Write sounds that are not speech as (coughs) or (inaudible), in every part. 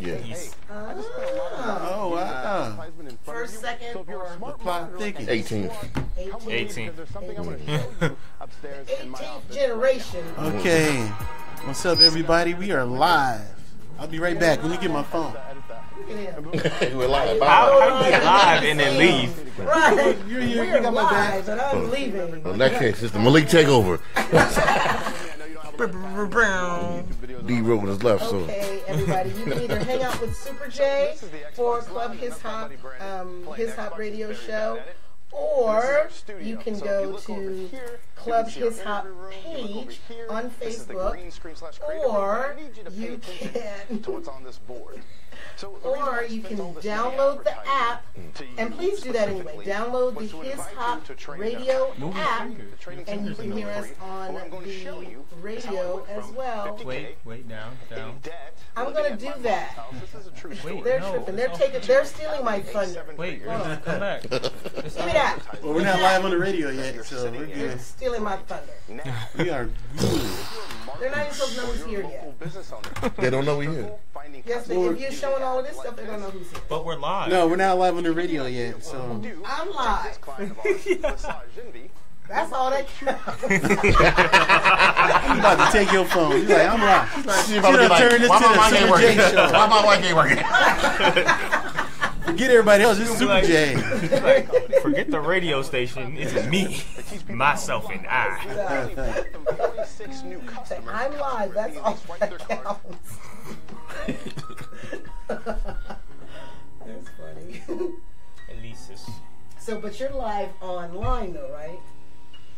Yeah. He's Oh, wow. First, second, or The plot thickens. 18th. 18th, 18. 18th generation. Okay. What's up, everybody? We are live. I'll be right back. Let me get my phone. Look. We're live. How, Bye. how you get live and then leave? Right. You're here. We're You got my back. live, and I'm leaving. Well, in that case, it's the Malik takeover. (laughs) D Road is left, so. Okay, everybody, you can either hang out with Super J for Club His Hop, um, His Hop Radio Show, or you can go to Club His Hop page on Facebook, or you can, or you can download the app, and please do that anyway. Download the His Hop Radio app, and you can hear us on the radio as well. Wait, wait, down, down. I'm gonna do that. Wait, They're no. tripping. They're taking. They're stealing my thunder. Wait, come back. (laughs) Give me that. Well, we're not live on the radio yet, so we're They're good. stealing my thunder. We are (laughs) good. They're not even supposed to know who's here yet. they don't know we're here. Yes, they, if you're showing all of this stuff, they don't know who's here. But we're live. No, we're not live on the radio yet, so. I'm live. (laughs) That's all that counts. I'm about to take your phone. You're like, I'm live. She's like, She she about to be like, turned this why to my the ain't Super J working? show. Why my mic ain't working? Forget everybody else. This is Super Like- J. (laughs) Forget the radio station. It's me, myself, and I. (laughs) Say, I'm live. That's all that counts. That's funny. (laughs) Elisis. so, but you're live online though, right?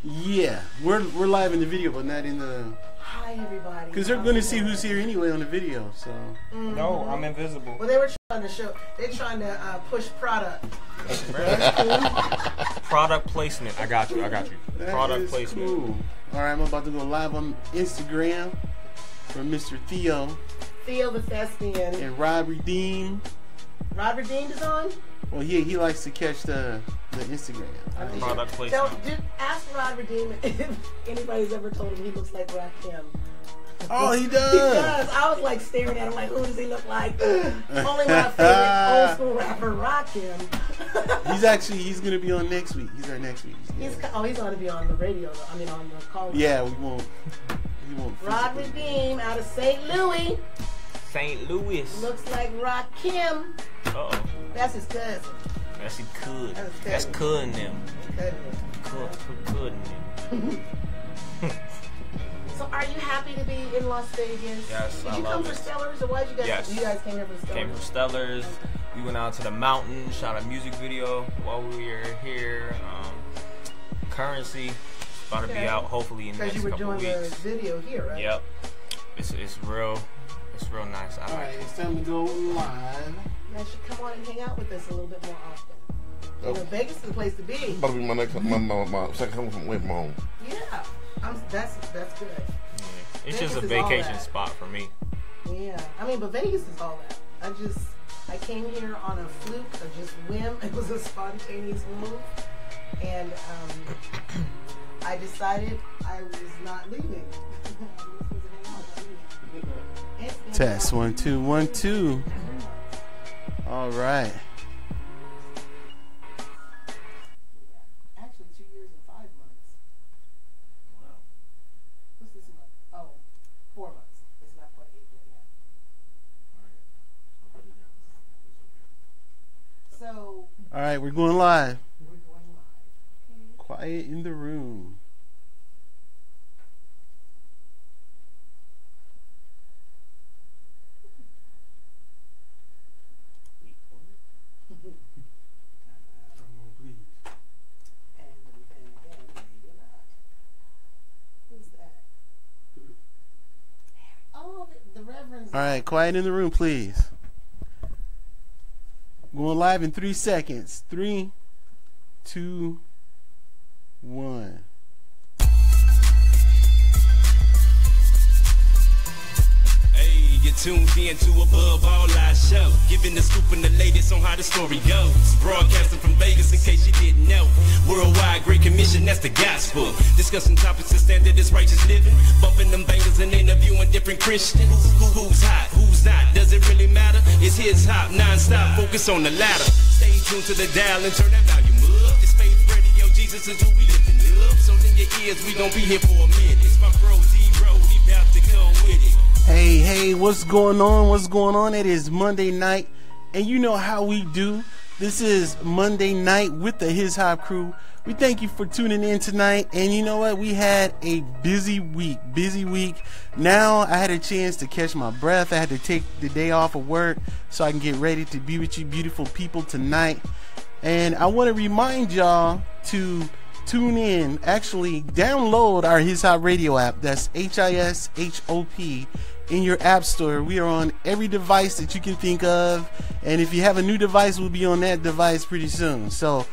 Yeah, we're we're live in the video, but not in the. Hi, everybody. Because they're going to see who's here anyway on the video, so. No, I'm invisible. Well, they were trying to show. They're trying to uh, push product. (laughs) Product placement. I got you. I got you. That Product is placement. cool. All right, I'm about to go live on Instagram for Mr. Theo Theo the Thespian. and Rob Redeem. Robert Dean is on. Well, yeah, he likes to catch the the Instagram. I think. Product Tell, placement. did, ask Rod Redeem (laughs) if anybody's ever told him he looks like Rakim. Oh, he does. (laughs) He does. does. I was like staring at him like, who does he look like? Only my favorite (laughs) old school rapper, Rakim. He's actually he's gonna be on next week. He's our next week. he's oh, he's going to be on the radio. though. I mean, on the call. Yeah, we won't. We won't. Rod physically- Redeem out of St. Louis St. Louis. looks like Rakim. Uh oh. That's his cousin. That's his cousin. That's could them. Cousin. Could (laughs) them. So, are you happy to be in Las Vegas? Yes, Did I you come for. Stellars, or why did you guys? Yes. You guys came here for Stellars. Came from Stellars. We went out to the mountain, shot a music video while we were here. Um, currency is about to be out hopefully in the next couple weeks. Because you were doing the weeks. video here, right? Yep. It's it's real. It's real nice. I All like right, it. it's time to go live. You guys should come on and hang out with us a little bit more often. You know, Oh. Vegas is the place to be. About to be my next, my, my, my second home from away from home. Yeah, I'm, that's that's good. Yeah. It's Vegas just a vacation spot for me. Yeah, I mean, but Vegas is all that. I just I came here on a fluke, or just whim. (laughs) It was a spontaneous move, and um, I decided I was not leaving. (laughs) Test one two one two. All right. Actually, two years and five months. Wow. What's this month? Oh, four months. It's not quite April yet. All right. So All right, we're going live. we're going live. Quiet in the room. And then again, maybe not. Who's that? Oh, the, the Reverend's. All right, quiet in the room, please. Going live in three seconds. Three, two, one. Hey, you're tuned in to Above All Show. Giving the scoop and the latest on how the story goes. Broadcasting from Vegas in case you didn't know. Worldwide Great Commission, that's the gospel. Discussing topics that stand is righteous living. Bumping them bangers and interviewing different Christians. Who, who, who's hot, who's not, does it really matter? It's his hop, non-stop, focus on the ladder. Stay tuned to the dial and turn that volume up. It's Faith Radio, Jesus is who we lifting up. So in your ears, we gon' be here for a minute. Hey, hey, what's going on? What's going on? It is Monday night, and you know how we do. This is Monday night with the His Hop crew. We thank you for tuning in tonight. And you know what? We had a busy week. Busy week. Now I had a chance to catch my breath. I had to take the day off of work so I can get ready to be with you beautiful people tonight. And I want to remind y'all to tune in. Actually, download our His Hop Radio app. That's H I S H O P in your app store. We are on every device that you can think of. And if you have a new device, we'll be on that device pretty soon. So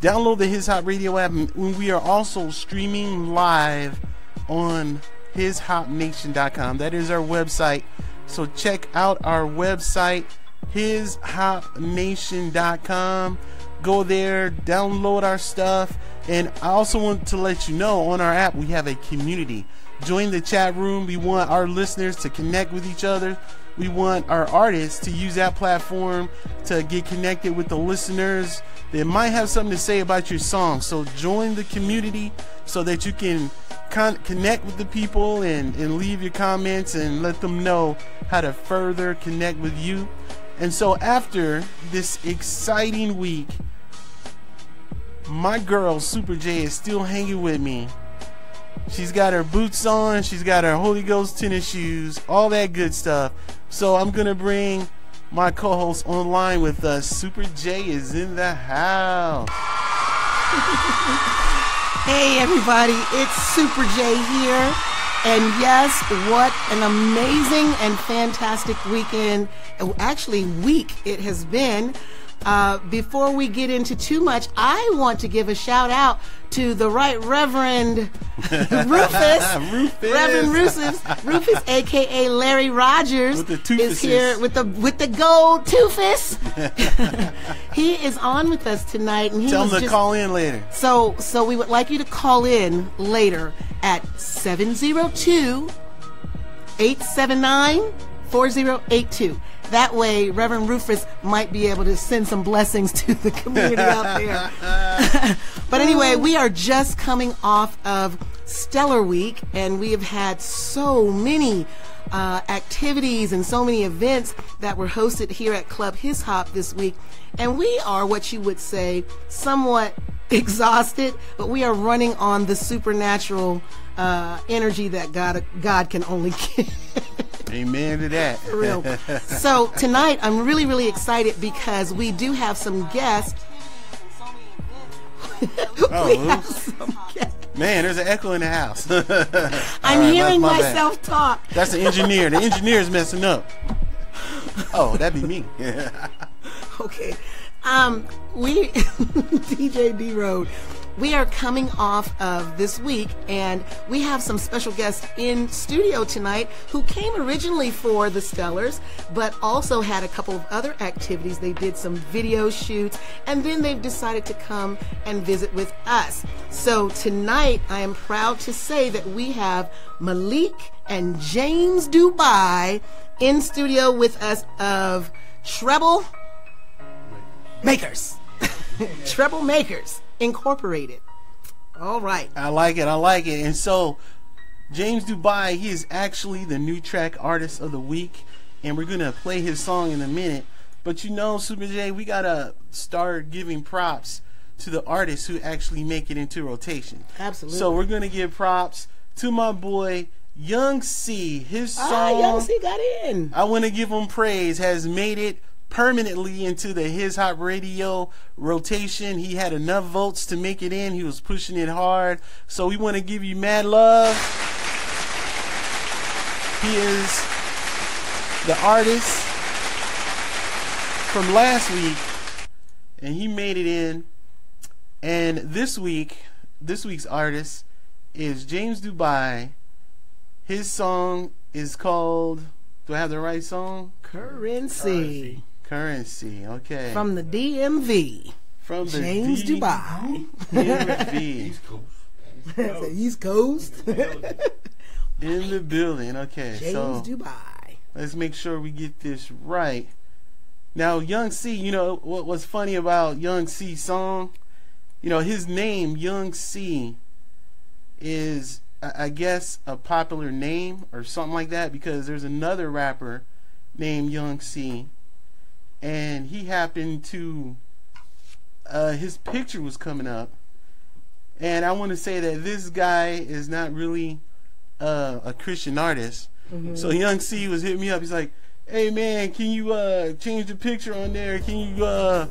download the His Hop Radio app. We are also streaming live on hishopnation.com. That is our website. So check out our website, hishopnation.com. Go there, download our stuff. And I also want to let you know on our app, we have a community. Join the chat room. We want our listeners to connect with each other. We want our artists to use that platform to get connected with the listeners that might have something to say about your song. So join the community so that you can con- connect with the people and, and leave your comments and let them know how to further connect with you. And so after this exciting week, my girl Super J is still hanging with me. She's got her boots on, she's got her Holy Ghost tennis shoes, all that good stuff. So I'm gonna bring my co-host online with us. Super J is in the house. (laughs) Hey everybody, it's Super J here. And yes, what an amazing and fantastic weekend, oh, actually week it has been. Uh, before we get into too much, I want to give a shout out to the Right Reverend (laughs) Rufus, Rufus. Reverend Rufus, Rufus, aka Larry Rogers, With the is here with the with the gold toofus. (laughs) he is on with us tonight, and he Tell them to just, call in later. so, so we would like you to call in later at 702 879 4082. That way, Reverend Rufus might be able to send some blessings to the community out there. (laughs) but anyway, we are just coming off of Stellar Week, and we have had so many uh, activities and so many events that were hosted here at Club His Hop this week. And we are what you would say somewhat (laughs) exhausted, but we are running on the supernatural uh, energy that God God can only (laughs) give. Amen to that. For real. so tonight I'm really really excited because we do have some guests. Oh, (laughs) we have some guests. Man, there's an echo in the house. (laughs) I'm right, hearing my- my bad. myself talk. That's the engineer. The engineer is messing up. Oh, that'd be me. Okay. Um, we DJ D Road. We are coming off of this week, and we have some special guests in studio tonight who came originally for the Stellars, but also had a couple of other activities. They did some video shoots, and then they've decided to come and visit with us. So tonight, I am proud to say that we have Malik and James Dubai in studio with us of Treble Makers. (laughs) Treble Makers Incorporated. All right. I like it. I like it. And so, James Dubai, he is actually the new track artist of the week, and we're gonna play his song in a minute. But you know, Super J, we gotta start giving props to the artists who actually make it into rotation. Absolutely. So we're gonna give props to my boy Young C. His song. Ah, Young C got in. I want to give him praise, has made it permanently into the His Hop Radio rotation. He had enough votes to make it in. He was pushing it hard. So we want to give you mad love. He is the artist from last week, and he made it in. And this week, this week's artist is James Dubai. His song is called. Do I have the right song? Currency. Currency. Currency, okay. From the DMV. From the James D- Dubai. DMV. the (laughs) East Coast. in the building. Okay. James so Dubai. let's make sure we get this right. Now, Young C, you know what was funny about Young C's song? You know, his name, Young C, is I guess a popular name or something like that because there's another rapper named Young C, and he happened to uh, his picture was coming up, and I want to say that this guy is not really uh, a Christian artist. Mm-hmm. So Young C was hitting me up. He's like, "Hey man, can you uh, change the picture on there? Can you uh,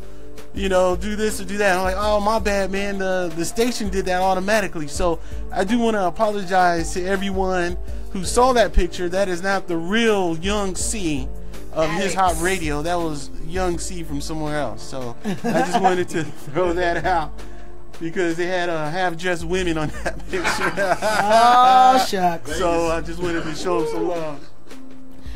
you know do this or do that?" I'm like, "Oh my bad, man. The the station did that automatically." So I do want to apologize to everyone who saw that picture. That is not the real Young C of Alex. his hop radio. That was Young C from somewhere else. So I just wanted to (laughs) throw that out because they had uh, half dressed women on that (laughs) picture. oh shucks! So I just wanted to show them some love.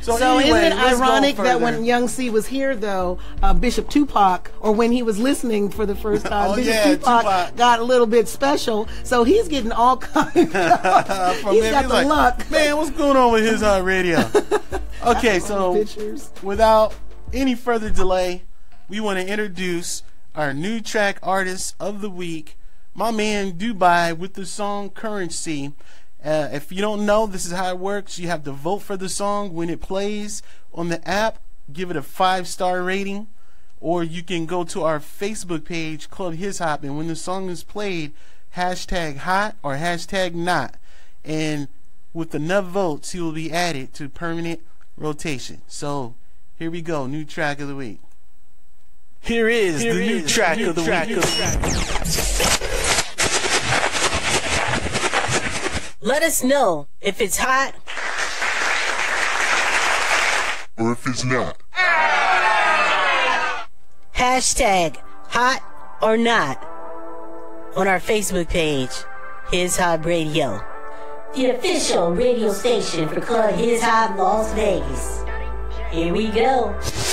So, so anyway, isn't it ironic that when Young C was here, though, uh, Bishop Tupac, or when he was listening for the first (laughs) time, oh, Bishop yeah, Tupac, Tupac, got a little bit special. So he's getting all kinds. he's got the like, luck. Man, what's going on with his uh, radio? Okay, so pictures. without any further delay, we want to introduce our new track artist of the week, my man Dubai, with the song Currency. Uh, if you don't know, this is how it works. You have to vote for the song when it plays on the app. Give it a five star rating, or you can go to our Facebook page, Club His Hop, and when the song is played, hashtag hot or hashtag not. And with enough votes, he will be added to permanent rotation. So here we go, new track of the week. Here is here the is new track, new of, the track of the week. Let us know if it's hot or if it's not. Hashtag hot or not on our Facebook page, His Hop Radio. The official radio station for Club His Hop Las Vegas. Here we go.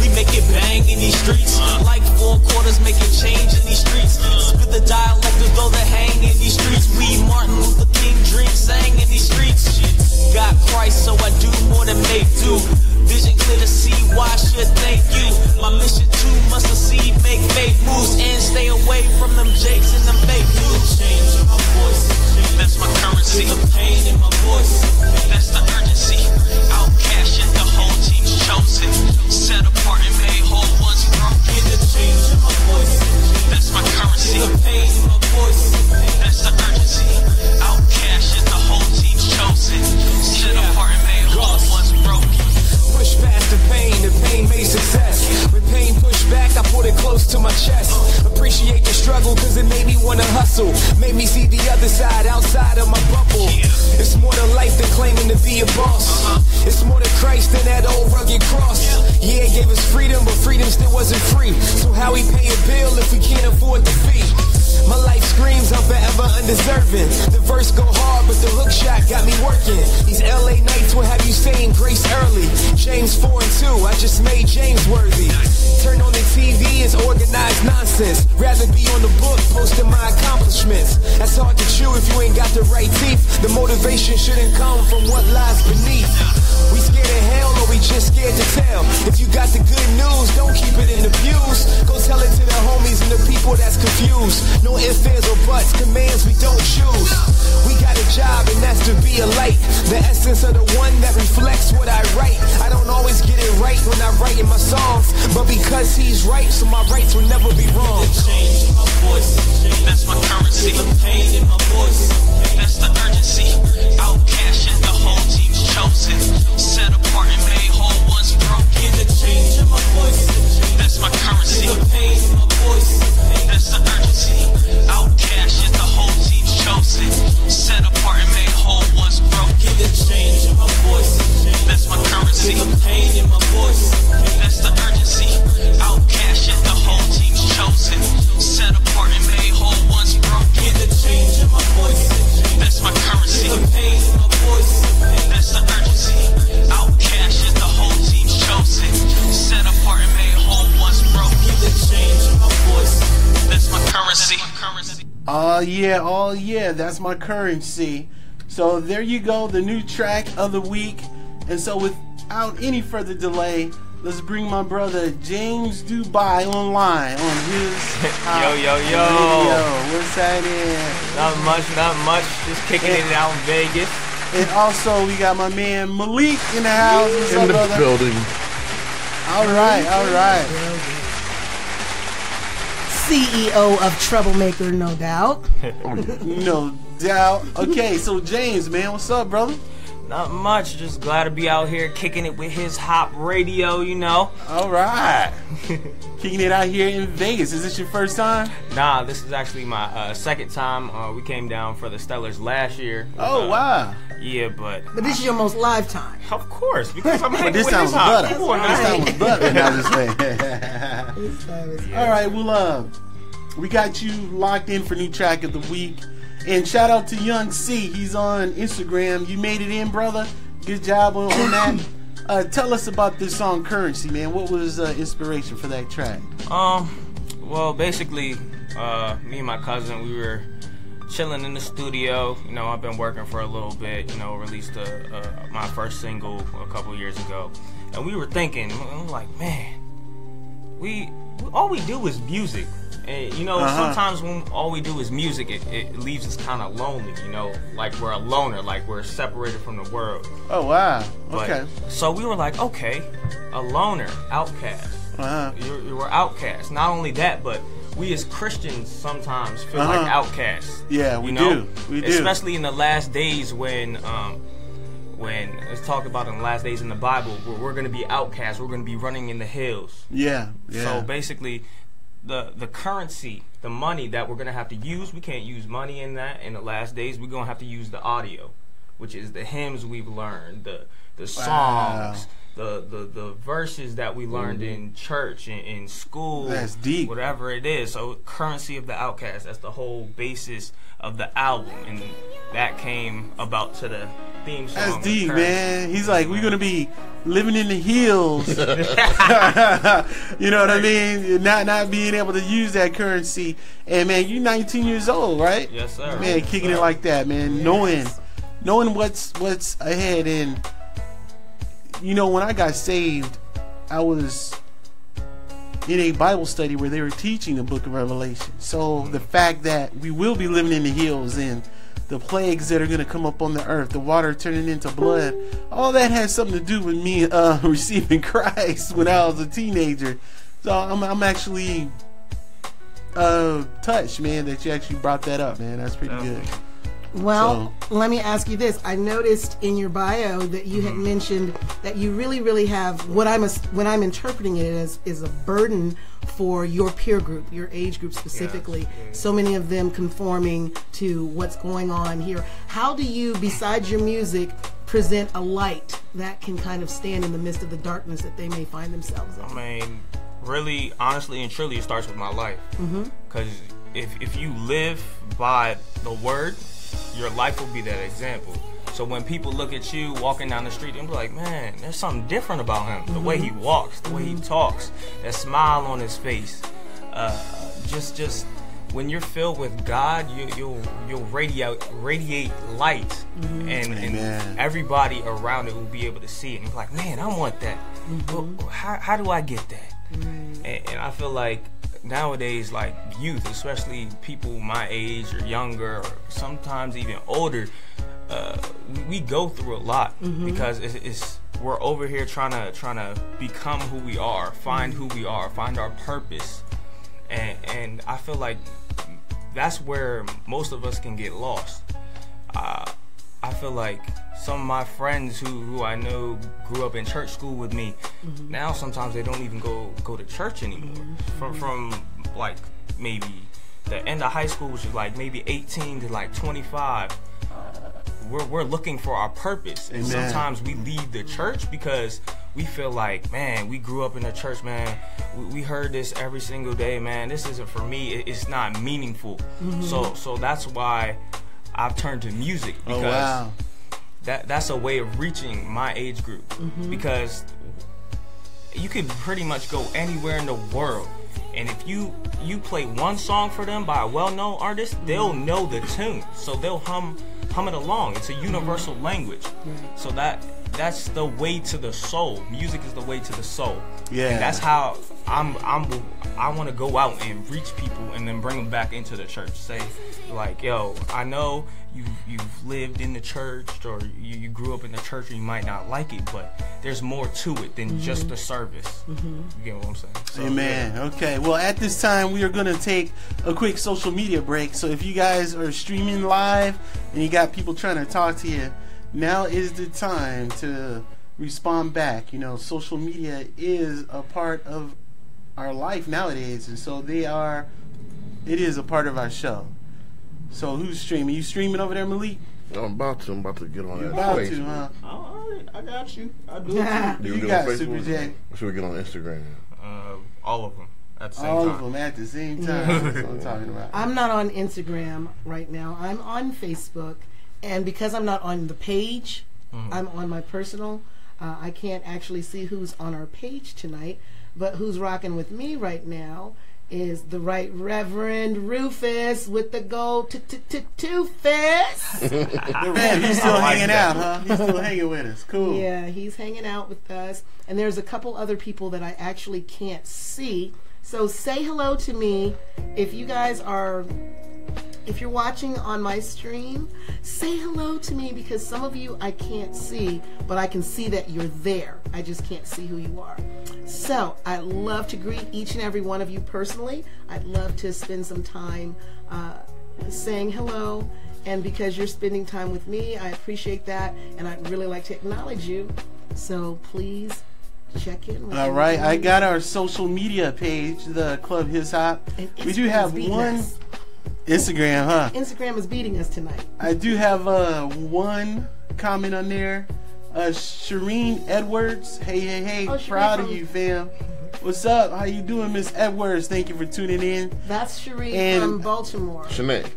We make it bang in these streets. Like four quarters make it change in these streets. Spit the dialect of those that hang in these streets. We Martin Luther King dream sang in these streets. Got Christ, so I do more than make do. Vision clear to see, why should thank you? My mission too must succeed, make fake moves, and stay away from them jakes and them fake dudes. Change my voice, that's my currency. The pain in my voice, that's the urgency. Outcast the team's chosen, set apart and made whole. Once broken. That's my currency. That's the urgency. Outcast is the whole team's chosen, set apart and made whole. Once broken. Push past the pain, the pain success. When pain pushed back, I put it close to my chest. Appreciate the hustle. Made me see the other side outside of my bubble. Yeah. It's more to life than claiming to be a boss. Uh-huh. It's more to Christ than that old rugged cross. Yeah, yeah gave us freedom, but freedom still wasn't free. So how we pay a bill if we can't afford the fee? My life screams I'm forever undeserving. The verse go hard, but the hook shot got me working. These LA nights will have you saying grace early. James 4 and 2, I just made James worthy. Turn on the TV, it's organized nonsense. Rather be on the book, posting my accomplishments. That's hard to chew if you ain't got the right teeth. The motivation shouldn't come from what lies beneath. We scared of hell or we just scared to tell. If you got the good news, don't keep it in the pews. Go tell it to the homies and the people that's confused. No ifs, ands, or buts, commands we don't choose. We got a job and that's to be a light. The essence of the one that reflects what I write. I don't always get it right when I write in my songs. But because he's right, so my rights will never be wrong. Change my voice. That's my currency. The pain in my voice. That's the urgency. Outcashing the whole team chosen, set apart and made whole once broken. The change in my voice, that's my currency. The pain in my voice, that's the urgency. Outcast is the whole team chosen, set apart and made whole once broken. The change in my voice, that's my currency. The pain in my voice, that's the urgency. Outcast is the whole team chosen, set apart and made whole once broken. The change in my voice, that's my currency. Oh yeah, oh yeah, that's my currency. So there you go, the new track of the week. And so without any further delay, let's bring my brother James Dubai online on his (laughs) Yo, yo, yo. radio. What's that? Not much, not much. Just kicking it out in Vegas. And also we got my man Malik in the house. In up, the brother? building. All right, all right. CEO of Troublemaker, no doubt. (laughs) No doubt. Okay, so James, man, what's up, brother? Not much. Just glad to be out here kicking it with his hop radio, you know. All right. Kicking it out here in Vegas. Is this your first time? Nah, this is actually my uh, second time. Uh, we came down for the Stellars last year. Oh Uh, wow. Yeah, but But this is your most live time. of course because I'm (laughs) But this with time his was hop. butter. Come on, This time was butter. No, I'm just. This time is- All right, well, uh, we got you locked in for new track of the week, and shout out to Young C. He's on Instagram. You made it in, brother. Good job on, on that. Uh, tell us about this song, Currency, man. What was uh, inspiration for that track? Um, well, basically, uh, me and my cousin, we were chilling in the studio. You know, I've been working for a little bit. You know, released a, a, my first single a couple years ago, and we were thinking, like, man, we all we do is music. And you know, Uh-huh. sometimes when all we do is music, it, it leaves us kind of lonely. You know, like we're a loner, like we're separated from the world. Oh wow. But, Okay. So we were like, okay, a loner, outcast Uh-huh. you're, you're outcasts. Not only that, but we as Christians sometimes feel like Uh-huh. outcasts. Yeah, we you know? do. We do. Especially in the last days when, um, when it's talked about in the last days in the Bible, where we're going to be outcasts. We're going to be running in the hills. Yeah. Yeah. So basically, the the currency, the money that we're gonna have to use, we can't use money in that. In the last days, we're gonna have to use the audio, which is the hymns we've learned, the the songs, the, the the verses that we learned in church in, in school. Mm-hmm. That's deep. Whatever it is. So currency of the outcast. That's the whole basis of the album, and that came about to the theme song. That's deep, man. He's like, we're gonna be living in the hills. (laughs) (laughs) you know what I mean? Not not being able to use that currency. And man, you're 19 years old, right? Yes, sir. Man, Yes, kicking sir. it like that, man. Knowing, knowing what's what's ahead. And you know, when I got saved, I was in a Bible study where they were teaching the Book of Revelation. So the fact that we will be living in the hills and the plagues that are going to come up on the earth, the water turning into blood, all that has something to do with me uh, (laughs) receiving Christ when I was a teenager. So I'm, I'm actually uh, touched, man, that you actually brought that up, man. That's pretty good. Well, let me ask you this. I noticed in your bio that you Mm-hmm. had mentioned that you really, really have what I'm when I'm interpreting it as is a burden for your peer group, your age group specifically. So many of them conforming to what's going on here. How do you, besides your music, present a light that can kind of stand in the midst of the darkness that they may find themselves in? I mean, really, honestly and truly, it starts with my life. Because if, if you live by the word, your life will be that example. So when people look at you walking down the street and be like, man, there's something different about him. The way he mm-hmm. walks, the way he talks, that smile on his face. Uh, just, just when you're filled with God, you, you'll you'll radiate radiate light, mm-hmm. and, and everybody around it will be able to see it and be like, man, I want that. Mm-hmm. Well, how, how do I get that? And, and I feel like nowadays, like youth, especially people my age or younger, or sometimes even older, uh, we, go through a lot because it's, it's we're over here trying to trying to become who we are, find who we are, find our purpose, and and I feel like that's where most of us can get lost. Uh, I feel like some of my friends who, who I know grew up in church school with me, mm-hmm. now sometimes they don't even go go to church anymore. Mm-hmm. From from like maybe the end of high school, which is like maybe 18 to like 25. We're, we're looking for our purpose. And Amen. sometimes we leave the church because we feel like, man, we grew up in the church, man. We, we heard this every single day, man. This isn't for me. It- it's not meaningful. Mm-hmm. So so that's why I've turned to music Oh because wow. that that's a way of reaching my age group mm-hmm. because you can pretty much go anywhere in the world And if you you play one song for them by a well-known artist, mm-hmm. they'll know the tune, so they'll hum hum it along. It's a universal language. So that that's the way to the soul. Music is the way to the soul. Yeah. And that's how I'm I'm I want to go out and reach people and then bring them back into the church. Say like, yo, I know you you've lived in the church or you, you grew up in the church and you might not like it, but there's more to it than mm-hmm. just the service. Mm-hmm. You get what I'm saying? So, Amen. Okay. Well, at this time, we are going to take a quick social media break. So if you guys are streaming live and you got people trying to talk to you, now is the time to respond back. You know, social media is a part of our life nowadays, and so they are. It is a part of our show. So who's streaming? You streaming over there, Malik? I'm about to. I'm about to get on that. About Facebook. to, huh? All right, I got you. I do (laughs) it. Do You do got on Super J. Should we get on Instagram? Uh, all of them at the same All time. of them at the same (laughs) time. That's what I'm talking about. I'm not on Instagram right now. I'm on Facebook, and because I'm not on the page, I'm on my personal. Uh, I can't actually see who's on our page tonight, but who's rocking with me right now is the Right Reverend Rufus with the gold t- t- t- toothfist. (laughs) The Rev, (laughs) he's still hanging out, huh? He's still hanging with us. Cool. Yeah, he's hanging out with us. And there's a couple other people that I actually can't see. So say hello to me if you guys are if you're watching on my stream, say hello to me because some of you I can't see, but I can see that you're there. I just can't see who you are. So I'd love to greet each and every one of you personally. I'd love to spend some time uh, saying hello. And because you're spending time with me, I appreciate that. And I'd really like to acknowledge you. So please check in. with All me. I got our social media page, the Club His Hop. We do have one us. Instagram, huh? Instagram is beating us tonight. I do have uh one comment on there. Uh Shireen Edwards. Hey, hey, hey. Oh, Shireen Proud of you, fam. What's up? How you doing, Miss Edwards? Thank you for tuning in. That's Cherie And- from Baltimore. Shanae.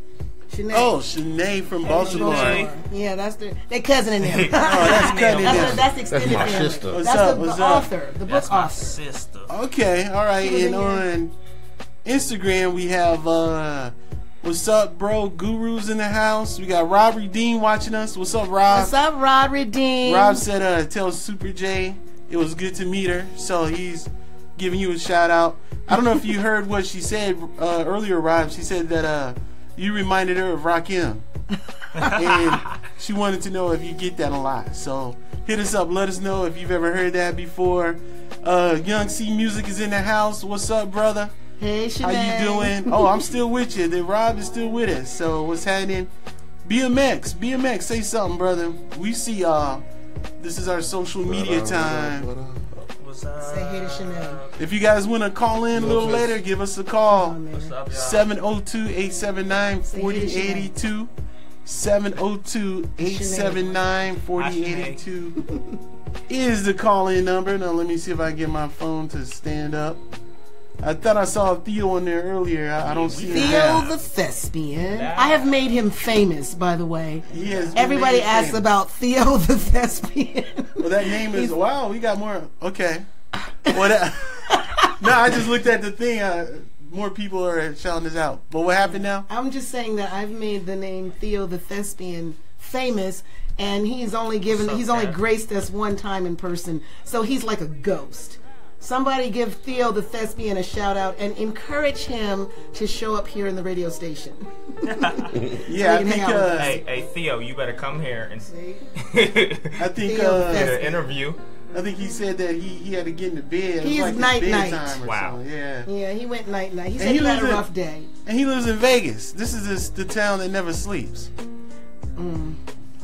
Sinead. Oh, Shanae from Baltimore. Shanae. Yeah, that's the they cousin in there. (laughs) Oh, that's (laughs) cutting That's, it the, that's the That's extended my family. sister. What's That's up? the, What's the up? author, the book That's my sister. Okay, all right. And on Instagram, we have uh, what's up, bro? Gurus in the house. We got Rob Dean watching us. What's up, Rob? What's up, Rod Redeem? Rob said, uh, tell Super J it was good to meet her. So he's giving you a shout out. I don't know if you (laughs) heard what she said uh, earlier, Rob. She said that uh, you reminded her of Rakim. and she wanted to know if you get that a lot. So hit us up. Let us know if you've ever heard that before. Uh, Young C Music is in the house. What's up, brother? Hey, How you doing? (laughs) Oh, I'm still with you. The Rob is still with us. So what's happening? BMX, BMX, say something, brother. We see y'all. This is our social media time. What's up? Say hey to Sinead. If you guys want to call in a little later, give us a call. Oh. What's up, y'all? 702-879-4082. 702-879-4082 is the call-in number. Now let me see if I can get my phone to stand up. I thought I saw Theo on there earlier. I, I don't see him Theo the Thespian. I have made him famous, by the way. He has Everybody made asks famous. about Theo (laughs) the Thespian. Well, that name is wow. We got more. Okay. What? (laughs) no, I just looked at the thing. Uh, more people are shouting this out. But what happened now? I'm just saying that I've made the name Theo the Thespian famous, and he's only given What's up, he's only graced us one time in person, so he's like a ghost. Somebody give Theo the Thespian a shout out and encourage him to show up here in the radio station. (laughs) Yeah, I can think. Uh, Hey, hey, Theo, you better come here and (laughs) I think. Theo Uh, get an interview. I think he said that he, he had to get into bed. It was He is like night-night. or Wow. something, Yeah. Yeah, he went night night. He said And he, he had a lives in- rough day. And he lives in Vegas. This is this, the town that never sleeps. Mm.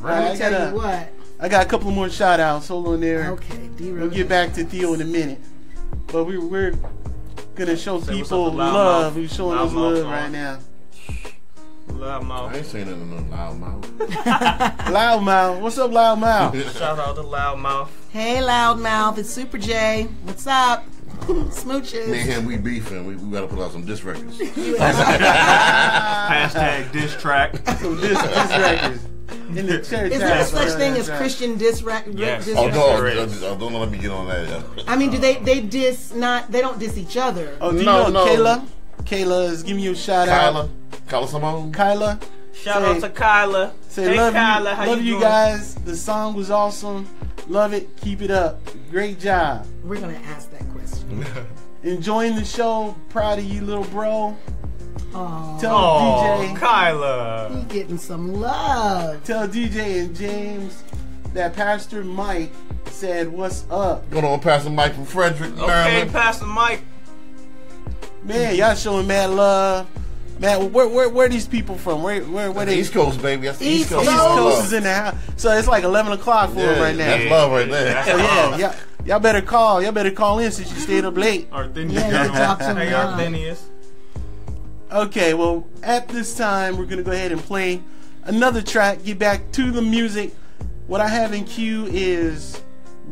Right. Let I me tell got you a, what. I got a couple more shout outs. Hold on there. Okay, D We'll get back to Theo in a minute. But we, we're gonna show Say people up to Loud love. Mouth. Who's showing Loud us Mouth love on. right now. Loud I ain't saying nothing no loud mouth. (laughs) Loudmouth. What's up, Loudmouth? (laughs) Shout out to Loud Mouth. Hey, loudmouth, it's Super J. What's up? (laughs) Smooches. Me and him, we beefing. We, we gotta put out some disc records. Hashtag diss track. Some disc, disc records. In the church. Is there a such thing as right. Christian disrespect? Yes. Oh, disrespect? no, There oh, is. oh, don't let me get on that. I mean, do they they diss not? They don't diss each other. Oh, do you No, know no. Kayla? Kayla is giving you a shout Kyla, out. Kyla Simone. Kyla, Shout Say- out to Kyla. say hey love Kyla, you, how love you, you, doing? guys. The song was awesome. Love it. Keep it up. Great job. We're gonna ask that question. (laughs) Enjoying the show. Proud of you, little bro. Oh, Tell Oh, DJ. Kyla. he getting some love. Tell DJ and James that Pastor Mike said, "What's up, Going on, Pastor Mike from Frederick, Okay, Maryland. Pastor Mike. man? Y'all showing mad love, man. Where where where these people from? Where where where they? East Coast, baby. That's the East, East Coast. East Coast. Coast is in the house, so it's like 11 o'clock for Yeah, him right now. That's love right there. So yeah, y'all, y'all better call. Y'all better call in since you stayed up late. Arthenius. Yeah, you some Hey, love. Arthenius. Okay, well, at this time, we're gonna go ahead and play another track. Get back to the music. What I have in queue is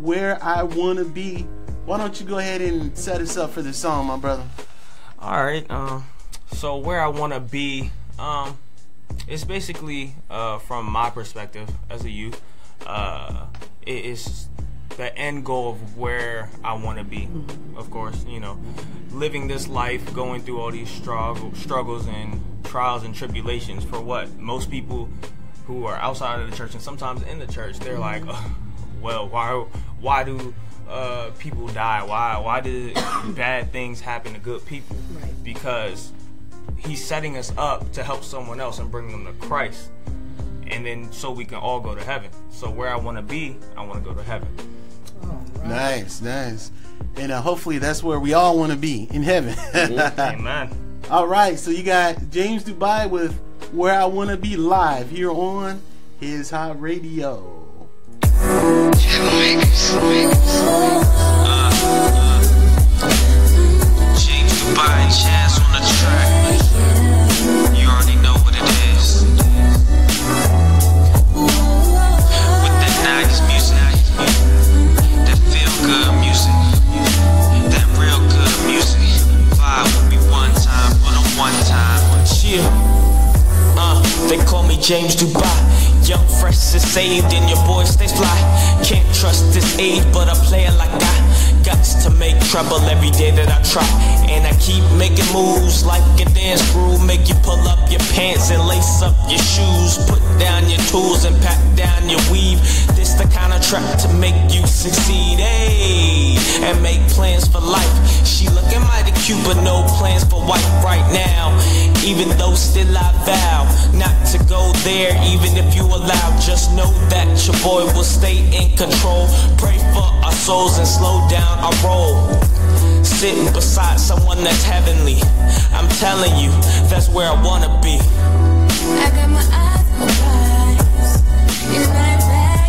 "Where I Wanna Be." Why don't you go ahead and set us up for this song, my brother? All right. Um, so where I want to be, um, it's basically uh, from my perspective as a youth. Uh, it is the end goal of where I want to be. Of course, you know, living this life, going through all these struggle, struggles and trials and tribulations. For what most people who are outside of the church and sometimes in the church, they're like, "Ugh, well, why, why do uh, people die? Why, why do (coughs) bad things happen to good people? Right. Because he's setting us up to help someone else and bring them to Christ, and then so we can all go to heaven. So where I want to be, I want to go to heaven. Nice, nice. And uh, hopefully that's where we all want to be in heaven. (laughs) Amen. all right, so you got James Dubai with "Where I Want to Be" live here on His Hop Radio. James Dubai Uh, they call me James Dubai. Young, fresh, and saved, and your boy stays fly. Can't trust this age, but I play it like I got to make trouble every day that I try. And I keep making moves like a dance crew. Make you pull up your pants and lace up your shoes. Put down your tools and pack down your weave. This the kind of track to make you succeed, hey, and make plans for life. She looking mighty cute, but no plans for white right now. Even though still I vow not to go there, even if you allow. Just know that your boy will stay in control. Pray for our souls and slow down our roll. Sitting beside someone that's heavenly. I'm telling you, that's where I wanna be. I got my eyes on the prize,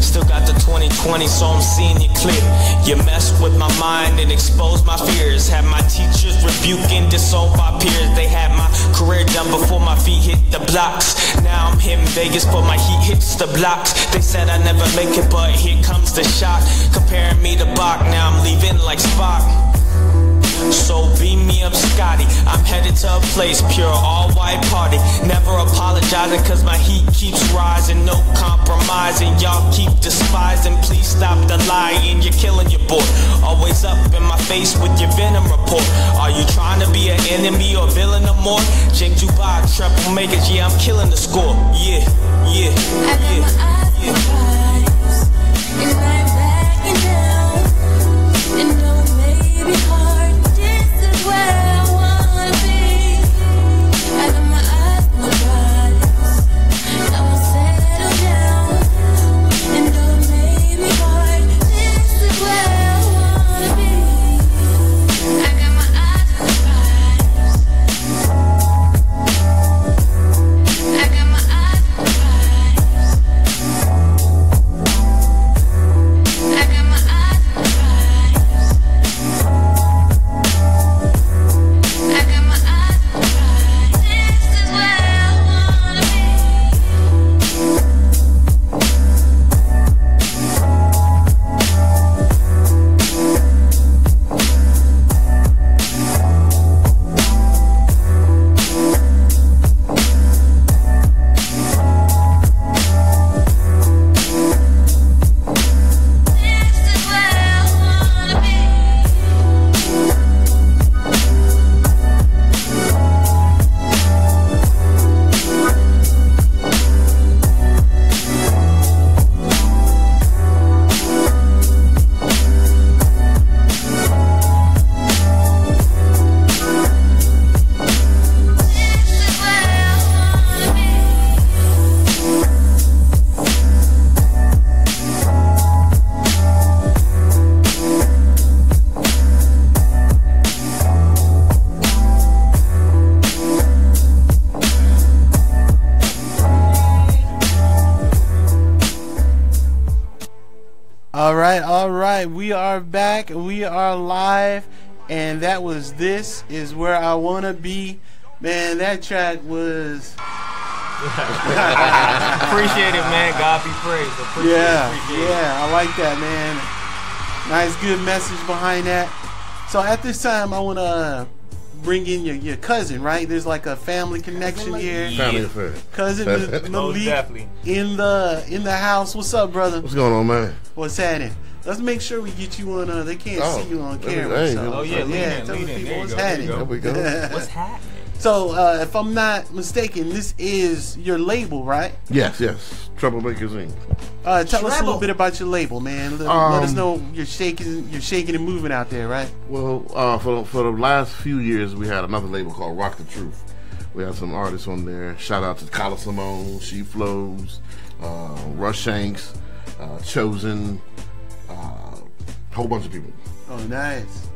Still got the 2020, so I'm seeing you clear. You mess with my mind and expose my fears. Had my teachers rebuking, disown my peers. They had my career done before my feet hit the blocks. Now I'm hitting Vegas, but my heat hits the blocks. They said I never make it, but here comes the shock. Comparing me to Bach, now I'm leaving like Spock. So beam me up, Scotty. I'm headed to a place pure, all white party. Never apologizing, cause my heat keeps rising. No compromising, y'all keep despising. Please stop the lying, you're killing your boy. Always up in my face with your venom report. Are you trying to be an enemy or villain no more? James Dubai, troublemakers, yeah, I'm killing the score. Yeah, yeah, got yeah. "This Is Where I Wanna Be." Man, that track was (laughs) Appreciate it, man. God be praised. Appreciate yeah, it. Appreciate it. yeah. I like that, man. Nice, good message behind that. So at this time, I want to bring in your, your cousin, right? There's like a family connection here. Family affair. Cousin Malik definitely. in the in the house. What's up, brother? What's going on, man? What's happening? Let's make sure we get you on. Uh, they can't Oh, see you on camera. hey, so, oh, yeah, lean yeah. in, Tell lean the in. people you what's go, there you happening. There we go. (laughs) What's happening? So, uh, if I'm not mistaken, this is your label, right? Yes, yes. Troublemakers Inc. Uh, tell us a little bit about your label, man. Let, let us Um, know you're shaking, you're shaking and moving out there, right? Well, uh, for for the last few years, we had another label called Rock the Truth. We had some artists on there. Shout out to Kyla Simone, She Flows, uh, Rush Shanks, uh, Chosen, a whole bunch of people. Oh, nice.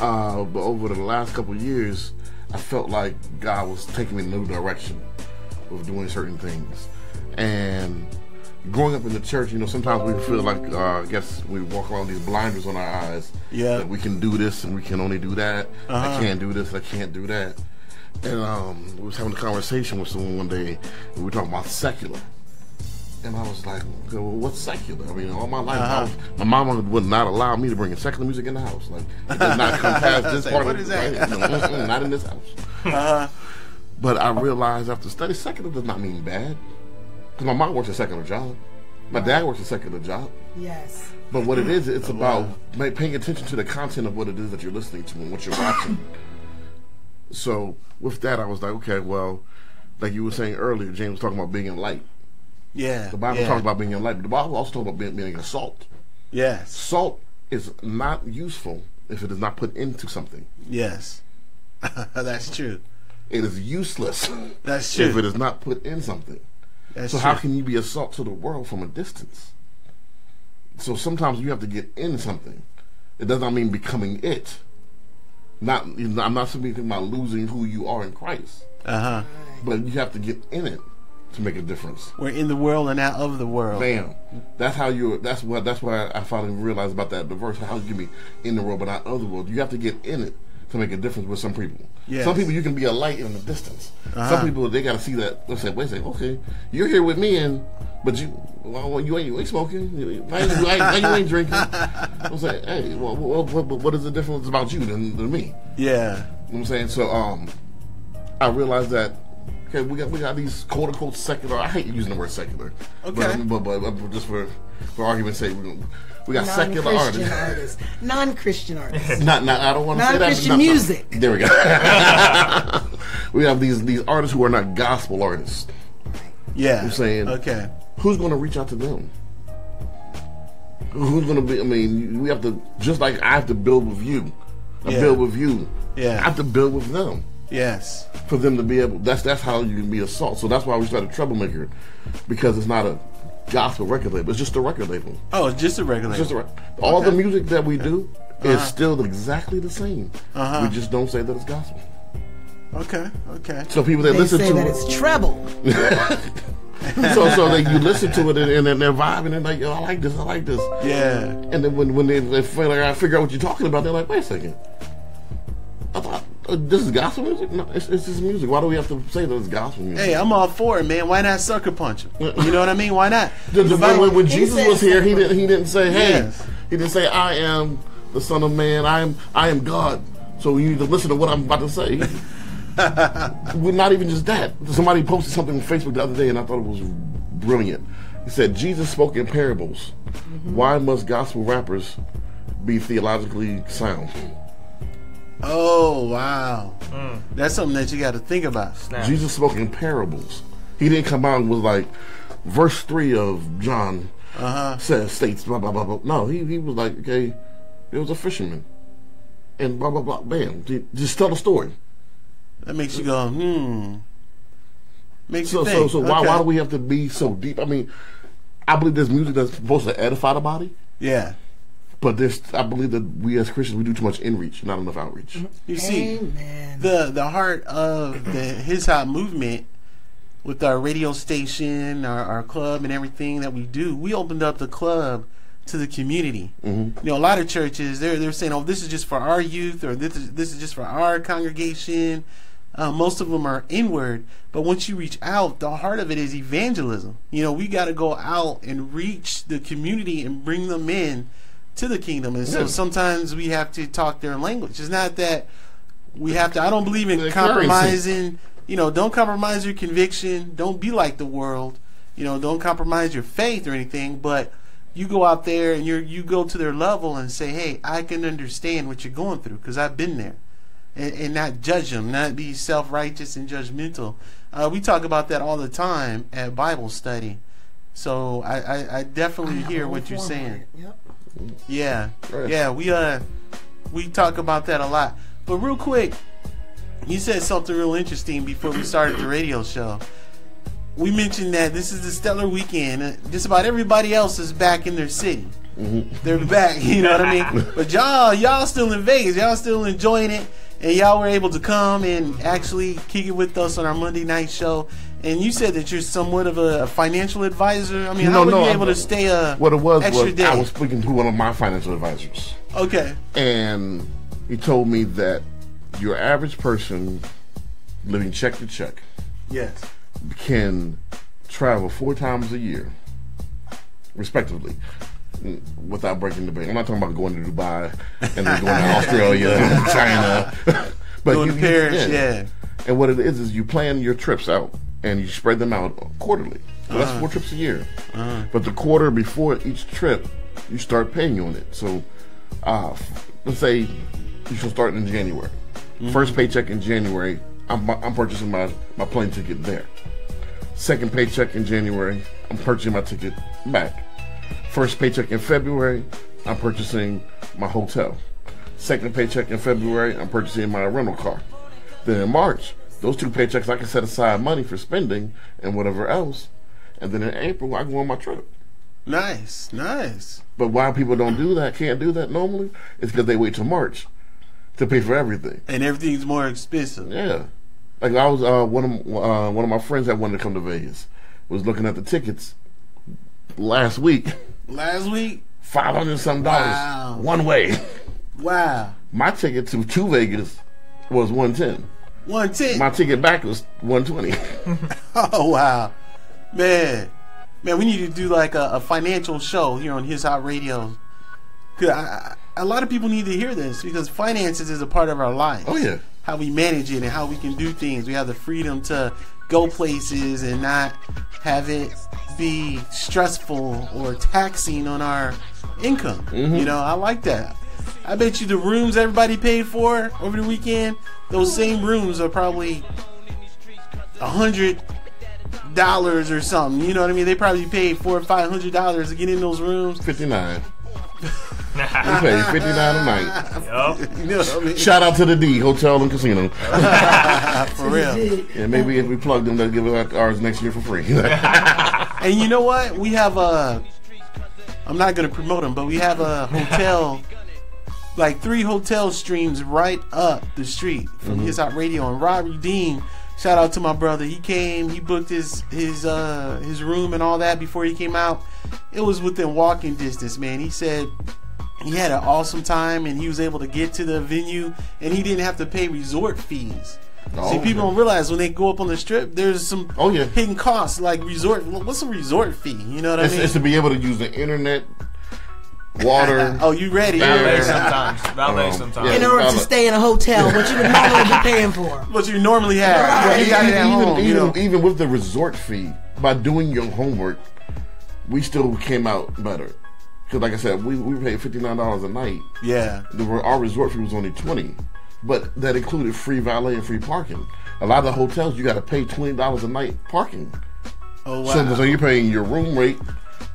Uh, but over the last couple of years, I felt like God was taking me in a new direction of doing certain things. And growing up in the church, you know, sometimes we feel like, uh, I guess we walk around with these blinders on our eyes. Yeah. That we can do this and we can only do that. Uh-huh. I can't do this, I can't do that. And um, we was having a conversation with someone one day, and we were talking about secular. And I was like, well, what's secular? I mean, all my life, Uh-huh. was, my mama would not allow me to bring secular music in the house. Like, it does not come (laughs) past this Say, part what of is the that? right? No, not in this house. Uh, But I realized after study, secular does not mean bad. Because my mom works a secular job. My dad works a secular job. Yes. But what it is, it's Oh, about wow. paying attention to the content of what it is that you're listening to and what you're watching. so with that, I was like, okay, well, like you were saying earlier, James was talking about being in light. Yeah. The Bible yeah. talks about being in light, but the Bible also talks about being, being a salt. Yes. Salt is not useful if it is not put into something. Yes. (laughs) That's true. It is useless (laughs) That's true. if it is not put in something. That's So true. how can you be a salt to the world from a distance? So sometimes you have to get in something. It does not mean becoming it. Not I'm not speaking about losing who you are in Christ, Uh huh. but you have to get in it to make a difference. We're in the world and out of the world. Bam. That's how you. That's what. That's why I finally realized about that. The verse. How you can be in the world but not of the world. You have to get in it to make a difference with some people. Yes. Some people you can be a light in the distance. Uh-huh. Some people they got to see that. They say, wait a second. Okay, you're here with me, and but you, well, well, you ain't you ain't smoking. Why, you- why, why you ain't drinking? I was like, hey, well, what, what, what is the difference about you than, than me? Yeah. You know what I'm saying? So um, I realized that okay, we got we got these quote unquote secular. I hate using the word secular. Okay. But, but, but, but just for for argument's sake, we, we got secular artists. artists. Non-Christian artists. (laughs) Not, not, I don't want to say that. Non-Christian no, no. music. There we go. (laughs) we have these these artists who are not gospel artists. Yeah. I'm saying, Okay. who's going to reach out to them? Who's going to be? I mean, we have to just like I have to build with you. I Yeah. build with you. Yeah. I have to build with them. Yes. for them to be able. That's that's how you can be a salt. So that's why we started Troublemaker, because it's not a gospel record label. It's just a record label. Oh, it's just a regular. It's just a re- all Okay. the music that we do is Uh-huh. still exactly the same. Uh-huh. We just don't say that it's gospel. Okay. Okay. So people that They listen say to that it, it's treble. (laughs) so so they, you listen to it and, and then they're vibing and like, oh, I like this, I like this. Yeah. And then when when they, they feel like I figure out what you're talking about, they're like, wait a second. I thought Uh, this is gospel music. No, it's, it's just music. Why do we have to say that it's gospel music? Hey, I'm all for it, man. Why not sucker punch him? You know what I mean? Why not? The, the, The Bible- when, when Jesus said was here, he didn't. He didn't say, "Hey." Yes. He didn't say, "I am the Son of Man. I am. I am God." So you need to listen to what I'm about to say. (laughs) We're not even just that. Somebody posted something on Facebook the other day, and I thought it was brilliant. He said, "Jesus spoke in parables. Mm-hmm. Why must gospel rappers be theologically sound?" Oh wow, that's something that you got to think about. Snap. Jesus spoke in parables. He didn't come out and was like, verse three of John Uh huh. says states blah blah blah blah. No, he he was like, okay, it was a fisherman, and blah blah blah. Bam, just tell the story. That makes you go, hmm. Makes So you think. so why Okay. why do we have to be so deep? I mean, I believe there's music that's supposed to edify the body, Yeah. But this, I believe that we as Christians we do too much inreach, not enough outreach. You see, Amen. the the heart of the his hop movement with our radio station, our, our club, and everything that we do, we opened up the club to the community. You know, a lot of churches they're they're saying, "Oh, this is just for our youth," or "This is this is just for our congregation." Uh, most of them are inward, but once you reach out, the heart of it is evangelism. You know, we got to go out and reach the community and bring them in to the kingdom. And so Yeah. sometimes we have to talk their language. It's not that we have to. I don't believe in The compromising. You know, don't compromise your conviction. Don't be like the world. You know, don't compromise your faith or anything. But you go out there and you you go to their level and say, "Hey, I can understand what you're going through because I've been there," and, and not judge them, not be self righteous and judgmental. Uh, we talk about that all the time at Bible study. So I, I, I definitely hear what you're saying. Yep. Yeah, yeah, we uh, we talk about that a lot. But real quick, you said something real interesting before we started the radio show. We mentioned that this is the stellar weekend. Uh, Just about everybody else is back in their city. They're back, (laughs) you know what I mean? (laughs) But y'all, y'all still in Vegas. Y'all still enjoying it, and y'all were able to come and actually kick it with us on our Monday night show. And you said that you're somewhat of a financial advisor. I mean, how were you able to stay a What it was extra was day? I was speaking to one of my financial advisors, okay. and he told me that your average person living check to check Yes. can travel four times a year, respectively, without breaking the bank. I'm not talking about going to Dubai and then going to (laughs) Australia, and China, but Going to Paris, yeah. And what it is is you plan your trips out and you spread them out quarterly. So that's four ah. trips a year. Ah. But the quarter before each trip, you start paying on it. So, uh, f- let's say you should start in January. Mm-hmm. First paycheck in January, I'm, I'm purchasing my, my plane ticket there. Second paycheck in January, I'm purchasing my ticket back. First paycheck in February, I'm purchasing my hotel. Second paycheck in February, I'm purchasing my rental car. Then in March, those two paychecks, I can set aside money for spending and whatever else. And then in April, I go on my trip. Nice, nice. But why people don't do that, can't do that normally, is because they wait till March to pay for everything. And everything's more expensive. Yeah. Like I was uh, one of uh, one of my friends that wanted to come to Vegas was looking at the tickets last week, Last week, five hundred some dollars Wow. one way. wow, My ticket to to Vegas was one ten. One ten. My ticket back was one twenty. (laughs) Oh wow, man, man, we need to do like a, a financial show here on His Hop Radio. 'Cause I, I, a lot of people need to hear this because finances is a part of our life. Oh yeah. how we manage it and how we can do things. We have the freedom to go places and not have it be stressful or taxing on our income. Mm-hmm. You know, I like that. I bet you the rooms everybody paid for over the weekend, those same rooms are probably a hundred dollars or something. You know what I mean? They probably paid four or five hundred dollars to get in those rooms. Fifty nine. (laughs) we paid fifty nine a night. Yup. You know what I mean? Shout out to the D Hotel and Casino. (laughs) (laughs) For real. Yeah, maybe if we plug them, they'll give us ours next year for free. And you know what? We have a. I'm not gonna promote them, but we have a hotel, like three hotel streams right up the street from His Hop Radio. And Robbie Dean, shout out to my brother. He came, he booked his his uh his room and all that before he came out. It was within walking distance, man. He said he had an awesome time and he was able to get to the venue and he didn't have to pay resort fees. Oh, See, people okay. don't realize when they go up on the strip, there's some Oh, yeah. hidden costs like resort. What's a resort fee? You know what I mean? it's to be able to use the internet, water. (laughs) oh, you ready? Yeah. Valet Yeah. sometimes. Valet Um, sometimes. yeah. In order to stay in a hotel, what you would normally be paying for. (laughs) What you normally have. Right. You got it at even, home. even, you know? even with the resort fee, by doing your homework, we still came out better. Because, like I said, we, we paid fifty nine dollars a night. Yeah. The, our resort fee was only twenty, but that included free valet and free parking. A lot of the hotels you got to pay twenty dollars a night parking. Oh wow. So, so you're paying your room rate,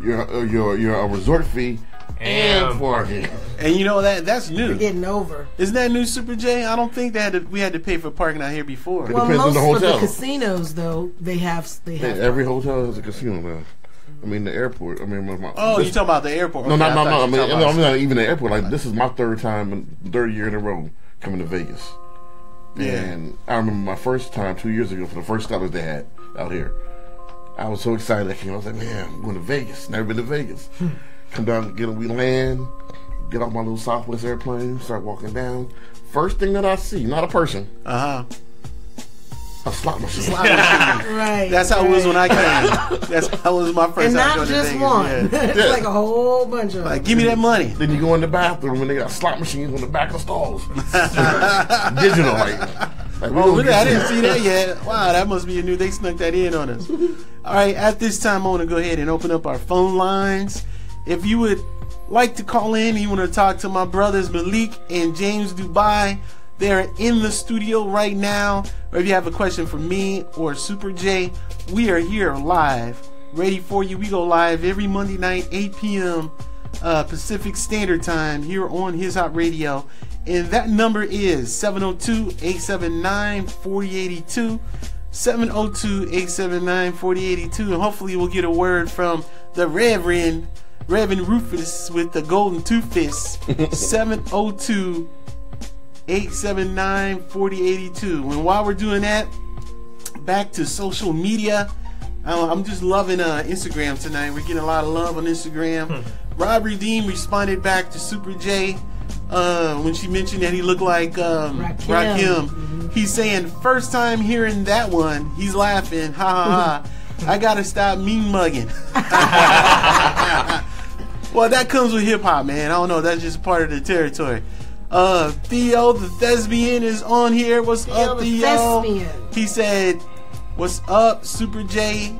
your uh, your your uh, resort fee, and, And parking. and you know that that's new. Getting over. Isn't that new, Super J? I don't think they had to, we had to pay for parking out here before. Well, depends on most the of the casinos, though, they have they Yeah, have. every hotel has a casino now. I mean, the airport. I mean, my, my, Oh, this- you talking about the airport? No, Okay, no, I no, no. I mean, I'm not even the airport. Like this is my third time third year in a row coming to Vegas. Yeah. And I remember my first time two years ago for the first Stellars they had out here. I was so excited I came. I was like, man, I'm going to Vegas. Never been to Vegas. Hmm. Come down, get we land, get off my little Southwest airplane, start walking down. First thing that I see, not a person, Uh huh. a slot machine. (laughs) Right. That's how it was when I came. That's how it was my first and time not just Vegas, one. yeah. (laughs) it's like a whole bunch of Like, give me that money. Then you go in the bathroom and they got slot machines on the back of stalls. (laughs) Digital, like. like Oh, really? I didn't see that yet. Wow, that must be a new. They snuck that in on us. All right, at this time, I want to go ahead and open up our phone lines. If you would like to call in, you want to talk to my brothers Malik and James Dubai, they're in the studio right now. Or if you have a question for me or Super J, we are here live, ready for you. We go live every Monday night, 8 p.m. Uh, Pacific Standard Time here on His Hop Radio. And that number is 702 879 4082. 702 879 4082. And hopefully, we'll get a word from the Reverend, Reverend Rufus with the golden toothfist. (laughs) 702 879 4082. And while we're doing that, back to social media. Uh, I'm just loving uh, Instagram tonight. We're getting a lot of love on Instagram. Rob Redeem responded back to Super J uh, when she mentioned that he looked like um, Rakim. Rakim. He's saying, first time hearing that one, he's laughing. Ha ha ha. (laughs) I gotta stop mean mugging. (laughs) well, that comes with hip hop, man. I don't know. That's just part of the territory. Uh, Theo the thespian is on here. What's Theo up, the Theo? thespian. He said, What's up, Super J,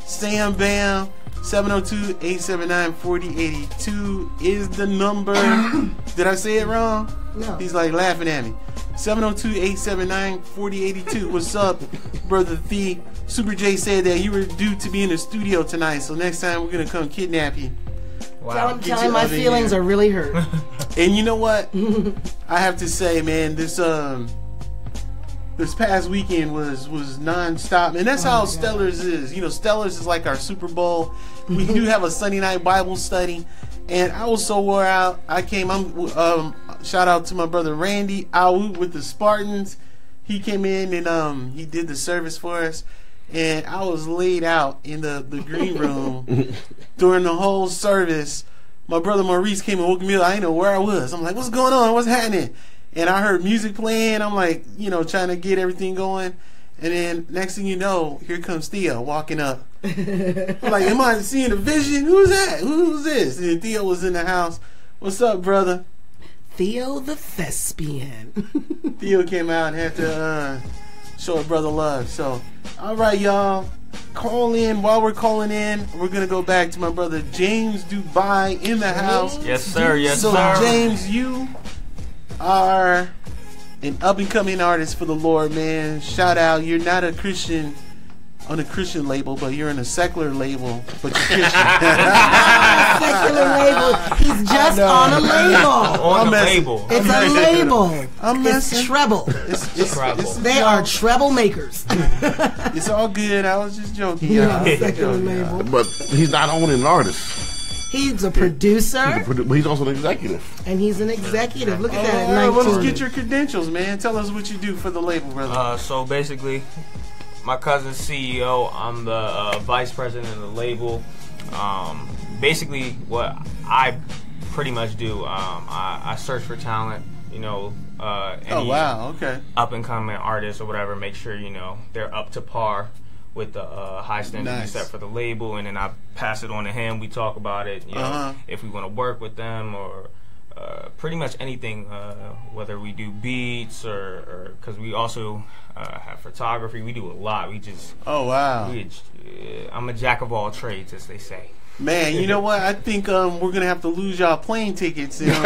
Sam Bam? 702-879-4082 is the number. (coughs) Did I say it wrong? No. He's like laughing at me. 702-879-4082. What's up, brother Thee? Super J said that you were due to be in the studio tonight, so next time we're gonna come kidnap you. Tell him, tell him my feelings here. are really hurt. (laughs) And you know what? (laughs) I have to say, man, this um this past weekend was was nonstop, and that's how Stellars is. You know, Stellars is like our Super Bowl. (laughs) We do have a Sunday night Bible study, and I was so wore out. I came. I'm um shout out to my brother Randy out with the Spartans. He came in and um he did the service for us, and I was laid out in the the green room (laughs) during the whole service. My brother Maurice came and woke me up. I didn't know where I was. I'm like, what's going on? What's happening? And I heard music playing. I'm like, you know, trying to get everything going. And then next thing you know, here comes Theo walking up. (laughs) I'm like, am I seeing a vision? Who's that? Who's this? And Theo was in the house. What's up, brother? Theo the thespian. (laughs) Theo came out and had to uh, show a brother love. So, all right, y'all. Call in. While we're calling in, we're going to go back to my brother James Dubai in the house. Yes, sir. Yes, so, sir. James, you are an up and coming artist for the Lord, man. Shout out. You're not a Christian on a Christian label, but you're in a secular label, but you're (laughs) Christian. Secular label. He's just know. on a label. On I'm the messing. label. It's I'm a messing. label. I'm messing. It's treble. It's, it's, Trouble. it's, They are treble makers. (laughs) it's all good. I was just joking, Yeah, y'all. secular Joking, label. But he's not only an artist, He's a producer he's a produ- but he's also an executive. and he's an executive. Look at that All right, at well, let's get your credentials, man. Tell us what you do for the label, brother. Uh, so basically, my cousin's CEO. I'm the uh, vice president of the label. Um, basically, what I pretty much do, um, I, I search for talent. You know, uh, oh any wow, okay. up and coming artists or whatever. Make sure you know they're up to par with the uh, high standards Nice. set for the label, and then I pass it on to him. We talk about it. You know, Uh-huh. if we want to work with them or. Uh, pretty much anything, uh, whether we do beats or because we also uh, have photography, we do a lot. We just, Oh wow, we, uh, I'm a jack of all trades, as they say. Man. You know what? I think um, we're gonna have to lose y'all plane tickets. You (laughs) know?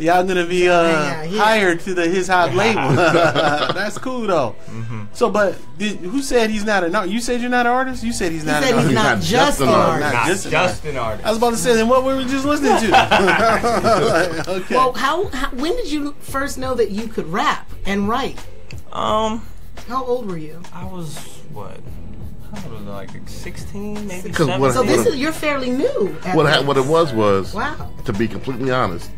y'all gonna be uh, Yeah, yeah. hired to the His Hop label. (laughs) (laughs) That's cool though. Mm-hmm. So, but did, who said he's not an artist? You said you're not an artist. You said he's He not said an he's artist. not just an artist. Not Not just just, an an artist. I was about to say, then what were we just listening to? okay. Well, how, how? When did you first know that you could rap and write? Um, How old were you? I was what? How old was Like 16, maybe 'Cause what- So this what- is you're fairly new. What this. ha- what it was was, Wow. to be completely honest,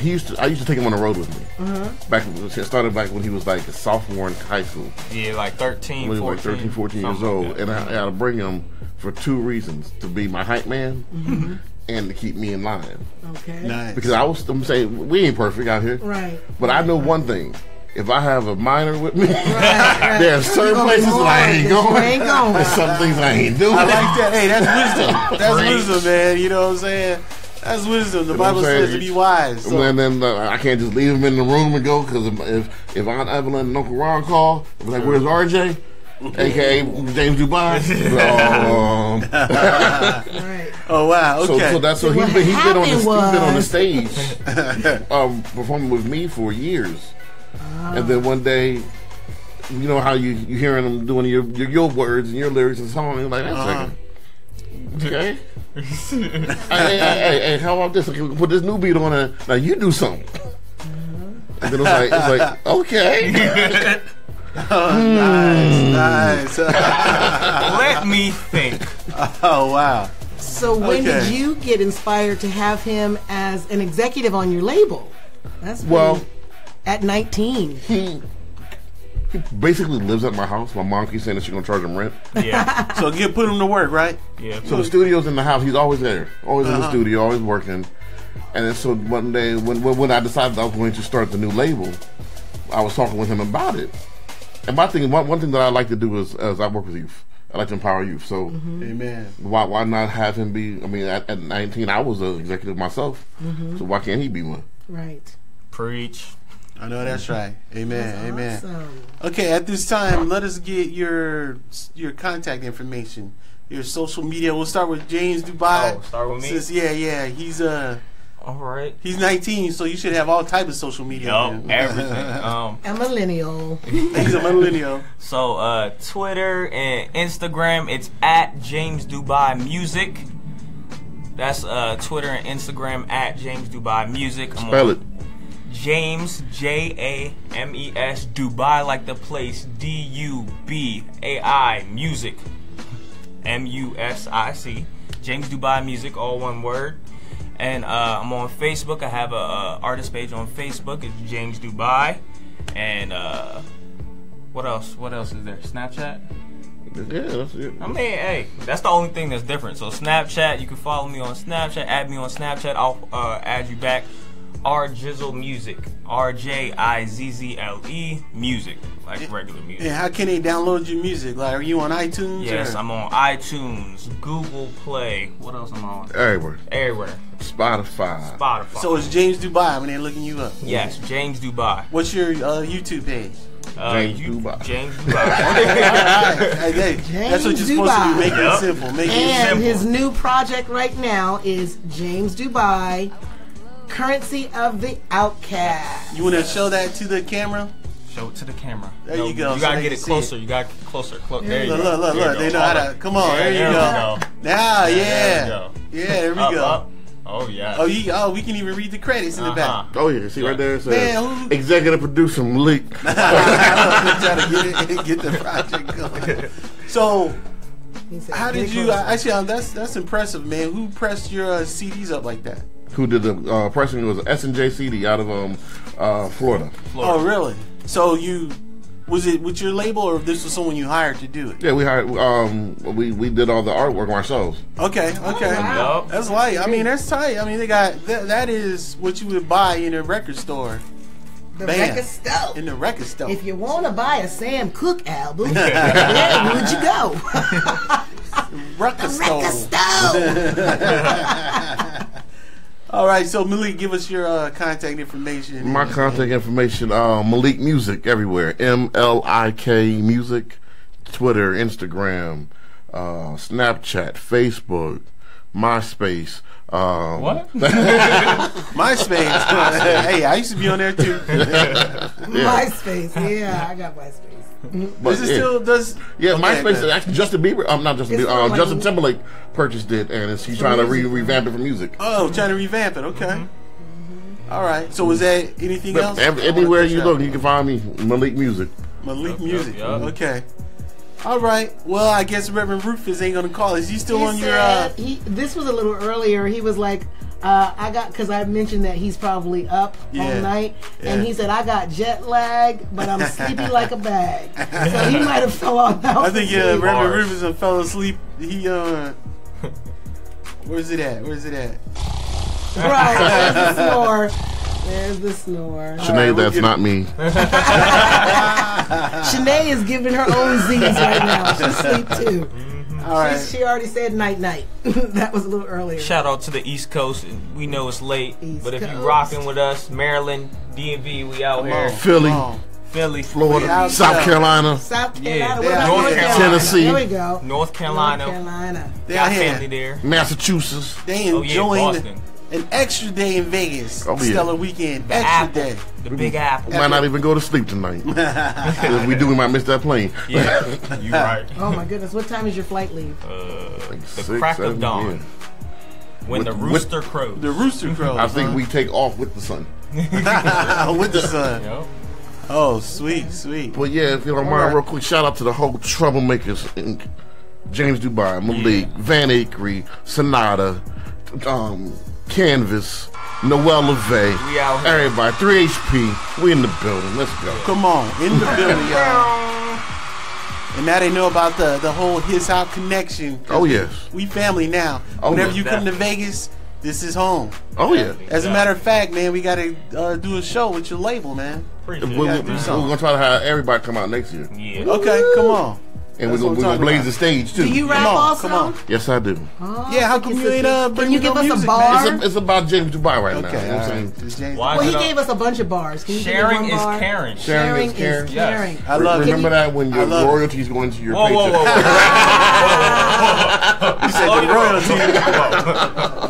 he used to. I used to take him on the road with me. Uh-huh. Back it started back when he was like a sophomore in high school. Yeah, like 13, When he 14. like 13, 14 years something like old, and I, I had to bring him for two reasons: to be my hype man, Mm-hmm. and to keep me in line. Okay. Nice. Because I was I'm saying we ain't perfect out here. Right. But I know one thing. If I have a minor with me, (laughs) right. (laughs) there are certain places where I ain't going. you ain't (laughs) going. There's some things I ain't doing. I like that. Hey, that's wisdom. That's Preach. wisdom, man. You know what I'm saying? That's wisdom. The You know Bible says to be wise. So. And then uh, I can't just leave him in the room and go because if, if Aunt Evelyn and Uncle Ron call, I'm like, "Where's RJ?" AKA James Dubai. um, Right. Oh wow. so, Okay. so that's so So he's what been he's been on the, he's happened been on the stage um, performing with me for years, and then one day. You know how you you hearing them doing your your, your words and your lyrics and song. You're like, that's Uh-huh. okay. (laughs) hey, hey, hey, hey, how about this? Okay, put this new beat on it. Now you do something. And then it was like, it's like, (laughs) okay. (laughs) nice. Nice. Let me think. oh wow. So when did you get inspired to have him as an executive on your label? That's pretty- Well- at 19. he (laughs) he basically lives at my house. My mom keeps saying that she's gonna charge him rent. Yeah, So get put him to work, right? yeah. So the studio's in the house. He's always there, always in the Uh-huh. studio, always working. And then so one day when, when when I decided I was going to start the new label, I was talking with him about it. And my thing, one, one thing that I like to do is, is I work with youth. I like to empower youth. So Amen. why why not have him be? I mean, at, at 19, I was an executive myself. So why can't he be one? Right. Preach. I know that's right. Amen. Amen. Awesome. Okay, at this time, let us get your your contact information, your social media. We'll start with James Dubai. Oh, start with me? Since, yeah, yeah, he's uh All right. he's 19, so you should have all type of social media. Yup, man. everything. (laughs) Um, A millennial. (laughs) he's a millennial. so uh, Twitter and Instagram, it's at James Dubai Music. That's uh, Twitter and Instagram at James Dubai Music. I'm Spell on it. James J A M E S Dubai like the place D U B A I Music. M U S I C. James Dubai Music all one word. And uh, I'm on Facebook. I have a, uh artist page on Facebook. It's James Dubai. And uh, what else? What else is there? Snapchat? Yeah, that's it. I mean, hey, that's the only thing that's different. So Snapchat, you can follow me on Snapchat, add me on Snapchat. I'll uh, add you back. R Jizzle Music, R J I Z Z L E Music, like regular music. And how can they download your music? Like, are you on iTunes? Yes, or? I'm on iTunes, Google Play. What else am I on? Everywhere. Everywhere. Spotify. Spotify. So it's James Dubai when they're looking you up. yes, James Dubai. What's your uh, YouTube page? Uh, James you- Dubai. James (laughs) Dubai. right. Hey, hey, that's what you're James supposed to do. Make Yep. it simple. Make it And simple. his new project right now is James Dubai, Currency of the Outcast. You want to show that to the camera? Show it to the camera. There you go, You so gotta they get it closer. it. You gotta get closer. Clo- there you Look, go. look, look, look. They know how to. Come on, Yeah, there you there we go. go. Now, Yeah, yeah. there we go. Yeah, there we Up, go. up. Oh yeah. Oh, you, oh, we can even read the credits in the Uh-huh. back. Oh yeah, see right there it says Man, who- executive producer Malik. (laughs) Trying to get, it, get the project going. So, how did you? Actually, that's that's impressive, man. Who pressed your uh, CDs up like that? Who did the uh, pressing? It was S and J CD out of um uh Florida. Oh, really? So you was it with your label, or this was someone you hired to do it? Yeah, we hired um we we did all the artwork ourselves. Okay, okay. wow. That's light. I mean, that's tight. I mean, they got that. That is what you would buy in a record store. the Bam. record stove. In the record store. If you want to buy a Sam Cooke album, (laughs) where would you go? (laughs) record store. record stove. (laughs) All right, so Malik, give us your uh, contact information. My contact information, uh, Malik Music everywhere. M L I K Music, Twitter, Instagram, uh, Snapchat, Facebook, MySpace. Um, What? (laughs) MySpace. (laughs) hey, I used to be on there too. (laughs) MySpace. Yeah, I got MySpace. But, Is it yeah. still does? Yeah, Okay, MySpace. good. Actually, Justin Bieber. Um, not Justin It's Bieber. for Um, like- Justin Timberlake purchased it, and it's, he's trying to re- revamp it for music. Oh, trying to revamp it. Okay. All right. So was that anything But else? ev- I anywhere you look, you can find me Malik Music. Malik Yup, Music. yup, yup. Okay. All right. Well, I guess Reverend Rufus ain't gonna call. Is he still He on your? Uh, he, this was a little earlier. He was like, uh, I got because I mentioned that he's probably up Yeah. all night, and he said I got jet lag, but I'm sleepy like a bag. So he might have fell on out. I think yeah, sleep. Reverend Bars. Rufus fell asleep. He uh. Where's it at? Where's it at? Right, there's the (laughs) snore. There's the snore. Sinead, that's not me. Shanae (laughs) is giving her own Z's right now. She's asleep too. All right. She, she already said night night. (laughs) that was a little earlier. Shout out to the East Coast. We know it's late, East but if you Coast. rocking with us, Maryland, DMV, we out here. Philly, Come on. Philly, Florida, South there. Carolina. South Carolina. yeah. North North Carolina. Carolina? Tennessee. There we go. North Carolina. North Carolina. They Got family there. Massachusetts. They Oh yeah, enjoying Boston. An extra day in Vegas. Oh, yeah. Stellar weekend. The extra Apple, day. the Big Apple. Might not even go to sleep tonight. (laughs) if we do, we might miss that plane. (laughs) Yeah, you right. (laughs) Oh my goodness. What time is your flight leave? Uh, the Six, crack of dawn, yeah. when With- the with- rooster crows. The Rooster Crows. I think huh? we take off with the sun. with the sun. Yo. Oh, sweet, sweet. But yeah, if you don't mind, right. real quick, shout out to the whole troublemakers in James Dubai, Malik, Van Acre, Sonata, um, Canvas, Noel LeVay, We out here. everybody, 3HP, we in the building. Let's go. Come on, in the (laughs) building, y'all. And now they know about the the whole his hop connection. Oh yes, We family now. Oh, Whenever yeah. you come to Vegas, this is home. oh yeah. As a matter of fact, man, we gotta uh, do a show with your label, man. We're, Appreciate we're, it, gotta we're gonna try to have everybody come out next year, Yeah. Okay, come on. And we're gonna, we're gonna blaze talking the stage too. Do you rap Come on, also? come on. yes, I do. Oh, Yeah, how thank come you Sister. ain't, uh, Can you give us music, a bar? It's, a, it's about James Dubai right now. Okay, You know what all I'm right. James- Well, he it gave us a bunch of bars. Can you give me Sharing one is bar? caring. Sharing Sharing is is caring. caring. I love it. Remember that when your royalties go into your Whoa, whoa, paycheck. whoa, whoa. You said the royalty.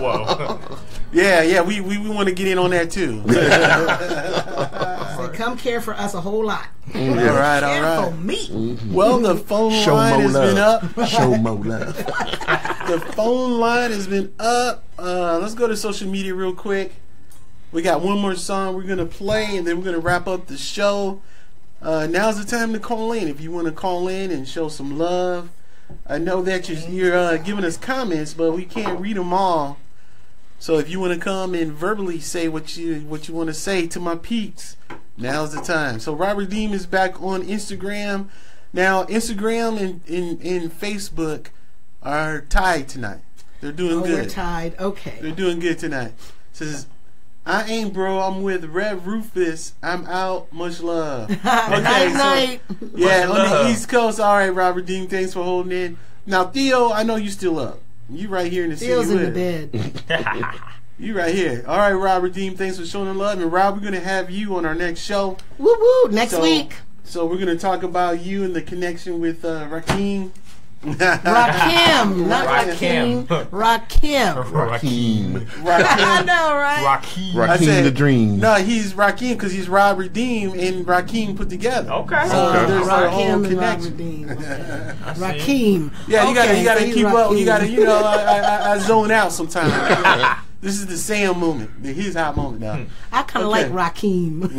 Whoa. Whoa. (laughs) Yeah, yeah, we we, we want to get in on that too. (laughs) Say, come care for us a whole lot. all right, all Care for right. me. Well, the phone Show line more has been up. Show more love. (laughs) The phone line has been up. Uh, let's go to social media real quick. We got one more song we're gonna play, and then we're gonna wrap up the show. Uh, now's the time to call in if you want to call in and show some love. I know that you're, you're uh, giving us comments, but we can't read them all. So if you want to come and verbally say what you what you want to say to my peeps, now's the time. So Robert Deem is back on Instagram. Now Instagram and, and, and Facebook are tied tonight. They're doing Oh, good. we're tied. Okay. They're doing good tonight. Says, I ain't bro. I'm with Rev Rufus. I'm out. Much love. (laughs) Okay, night, so- night. (laughs) Yeah, Much on the. East Coast. All right, Robert Dean. Thanks for holding in. Now, Theo, I know you still up. You right here in the Feels city. in the bed. (laughs) us. You right here. All right, Robert Dean. Thanks for showing the love. And Rob, we're gonna have you on our next show. Woo woo. Next So- week. So we're gonna talk about you and the connection with uh, Rakim. Rakim, (laughs) not Rakim. Rakim. (laughs) Rakim. Raheem. (laughs) I Rakim. know, right? Rocky. I said- the Dream. No, he's Rakim because he's Rob Redeem and Rakim put together. Okay. So Okay. there's a whole and connection. Robert Dean. Okay. Rakim. Yeah, you gotta, you gotta so he's keep up. You gotta, you know, I, I, I- I zone out sometimes. This is the Sam moment, the his hop moment now. I kind of Okay. like Rakim.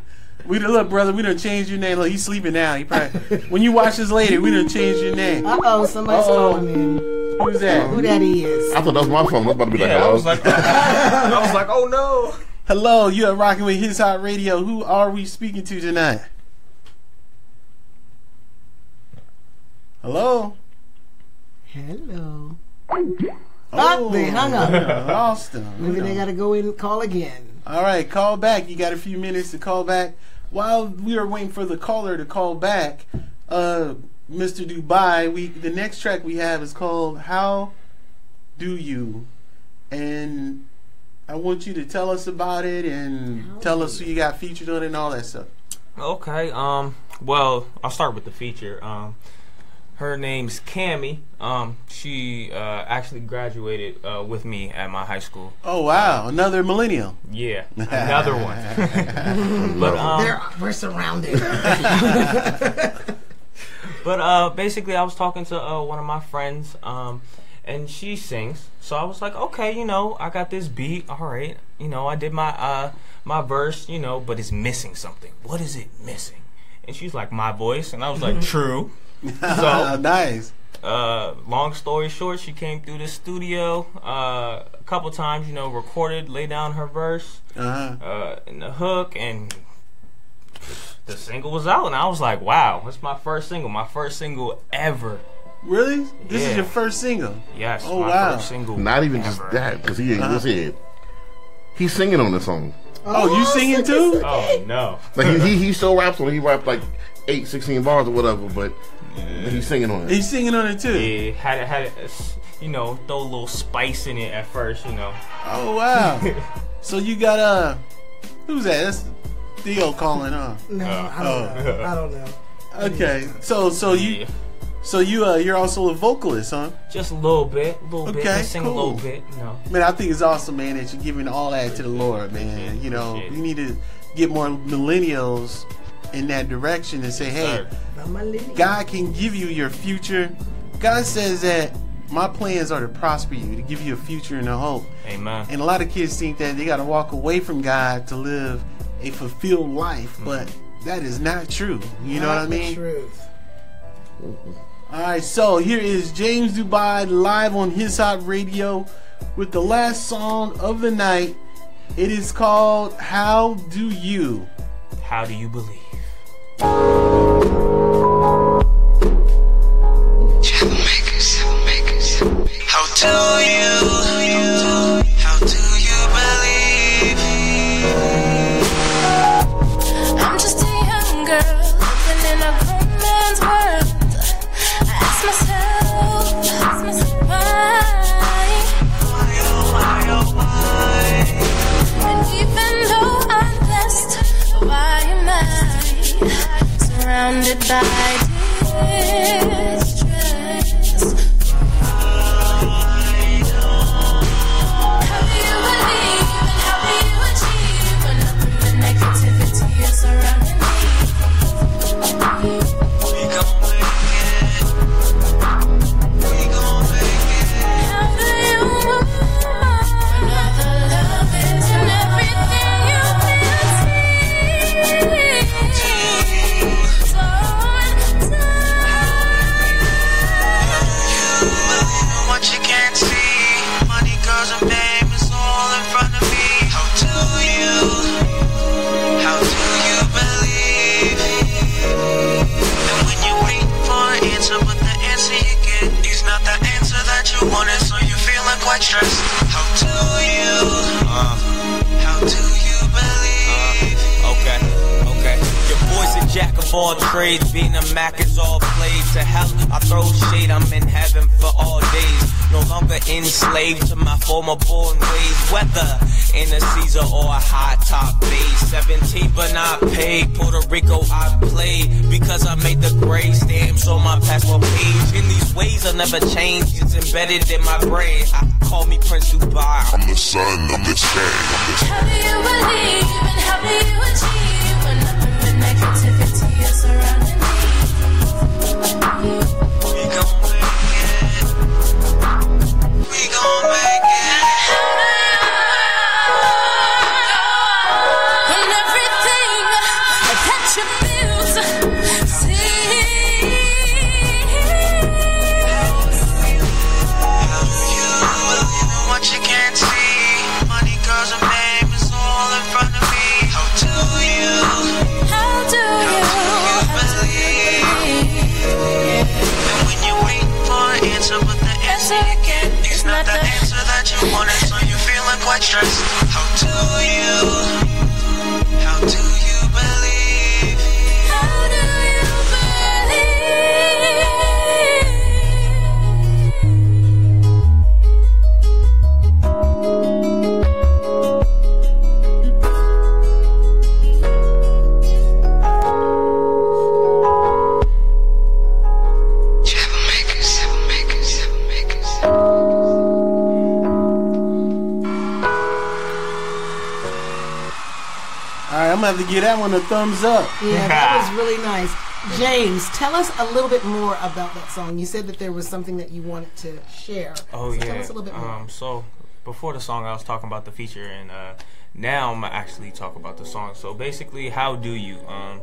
(laughs) (laughs) We done look, brother. We done changed your name. Look, he's sleeping now. He probably, when you watch this later, we done changed your name. Uh oh, somebody's Uh-oh. calling in. Who's that? Who that is? I thought that was my phone. I was about to be like, Yeah, I was like, (laughs) I was like, oh no. Hello, you are rocking with His Hop Radio. Who are we speaking to tonight? Hello. Hello. Oh, they hung up. Lost them. Maybe they got to go in and call again. All right, call back. You got a few minutes to call back. While we are waiting for the caller to call back, uh, Mr. Dubai, we the next track we have is called "How Do You," and I want you to tell us about it and tell us who you got featured on it and all that stuff. Okay. Um. Well, I'll start with the feature. Um. Her name's Cammy. Um. She uh, actually graduated uh, with me at my high school. Oh wow, another millennial. Yeah. (laughs) Another one. (laughs) but um. We're surrounded. (laughs) But uh, basically, I was talking to uh, one of my friends, um, and she sings. So I was like, okay, you know, I got this beat. All right, you know, I did my uh, my verse, you know, but it's missing something. What is it missing? And she's like, my voice, and I was like, true. (laughs) So nice. uh, long story short, she came through the studio uh, a couple times, you know, recorded, laid down her verse Uh-huh. uh, in the hook, and the single was out, and I was like, wow, it's my first single, my first single ever Really? This is your first single? Yes, Oh, my wow. first single. Not even just that, because he ain't Uh-huh. said he's singing on the song. Oh, you singing too? Oh no. Like he, he he (laughs) still raps on it. He rapped like eight, 16 bars or whatever, but he's singing on it. He's singing on it too. Yeah, had it, had it, you know, throw a little spice in it at first, you know. Oh wow. (laughs) so you got uh, who's that? That's Theo calling, huh? No, I don't know. I don't know. Okay. So so you Yeah. so you uh you're also a vocalist, huh? Just a little bit, a little bit. Okay, I sing cool. a little bit, you know. Man, I think it's awesome, man, that you're giving all that to the Lord, man. You know, Appreciate it. we need to get more millennials in that direction and say, hey, Sir. Not my lady. God can give you your future. God says that my plans are to prosper you, to give you a future and a hope. Amen. And a lot of kids think that they got to walk away from God to live a fulfilled life, mm-hmm. but that is not true. You know what I mean? Truth. All right, so here is James Dubai live on His Hop Radio with the last song of the night. It is called How Do You? How do you believe? How do you, surrounded by distress? Never change. It's embedded in my brain. I call me Prince Dubai. I'm the son of the king. To give that one a thumbs up. Yeah, that (laughs) was really nice. James, tell us a little bit more about that song. You said that there was something that you wanted to share. Oh so yeah. Tell us a little bit more. Um, so before the song, I was talking about the feature, and uh, now I'm actually talk about the song. So basically, how do you, um,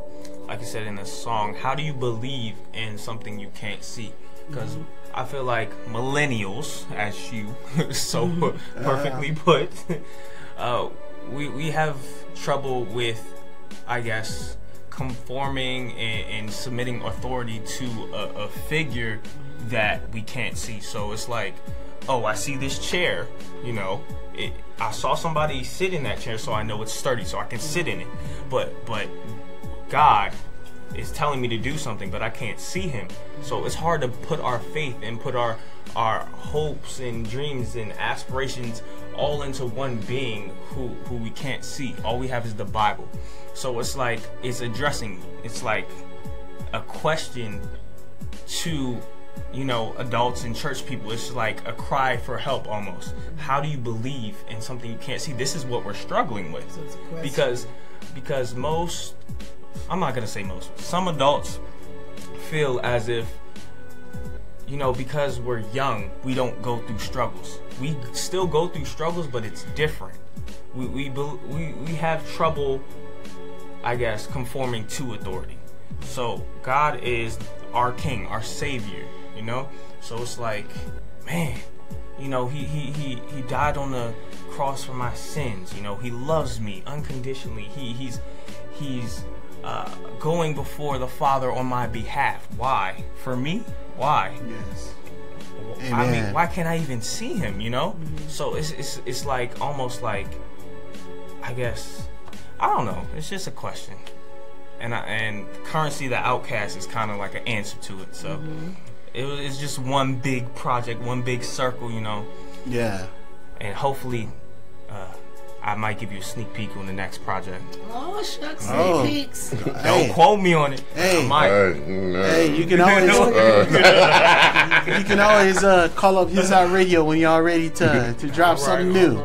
like I said in the song, how do you believe in something you can't see? Because Mm-hmm. I feel like millennials, as you (laughs) so Mm-hmm. perfectly put, (laughs) uh, we we have trouble with, I guess, conforming and, and submitting authority to a, a figure that we can't see. So it's like, oh, I see this chair, you know. It, I saw somebody sit in that chair, so I know it's sturdy, so I can sit in it. But but God is telling me to do something, but I can't see Him. So it's hard to put our faith and put our our hopes and dreams and aspirations all into one being who who we can't see. All we have is the Bible. So it's like it's addressing. It's like a question to you know adults and church people it's like a cry for help almost how do you believe in something you can't see this is what we're struggling with a because because most i'm not gonna say most some adults feel as if you know because we're young we don't go through struggles we still go through struggles but it's different we we we, we have trouble i guess conforming to authority so God is our King, our Savior, you know. So it's like, man, you know, he he he he died on the cross for my sins. You know, he loves me unconditionally. He he's he's uh, going before the Father on my behalf. Why? For me? Why? Yes. I mean, why can't I even see him? You know. So it's it's it's like almost like, I guess, I don't know. It's just a question, and I, and currency the outcast is kind of like an answer to it. So it was it's just one big project, one big circle, you know, Yeah. and hopefully, uh, I might give you a sneak peek on the next project. Oh, shucks, Oh. sneak peeks. Don't Hey. quote me on it. Hey. I might. Hey, you can always (laughs) (laughs) you can always uh, call up his hop radio when y'all ready to to drop something new.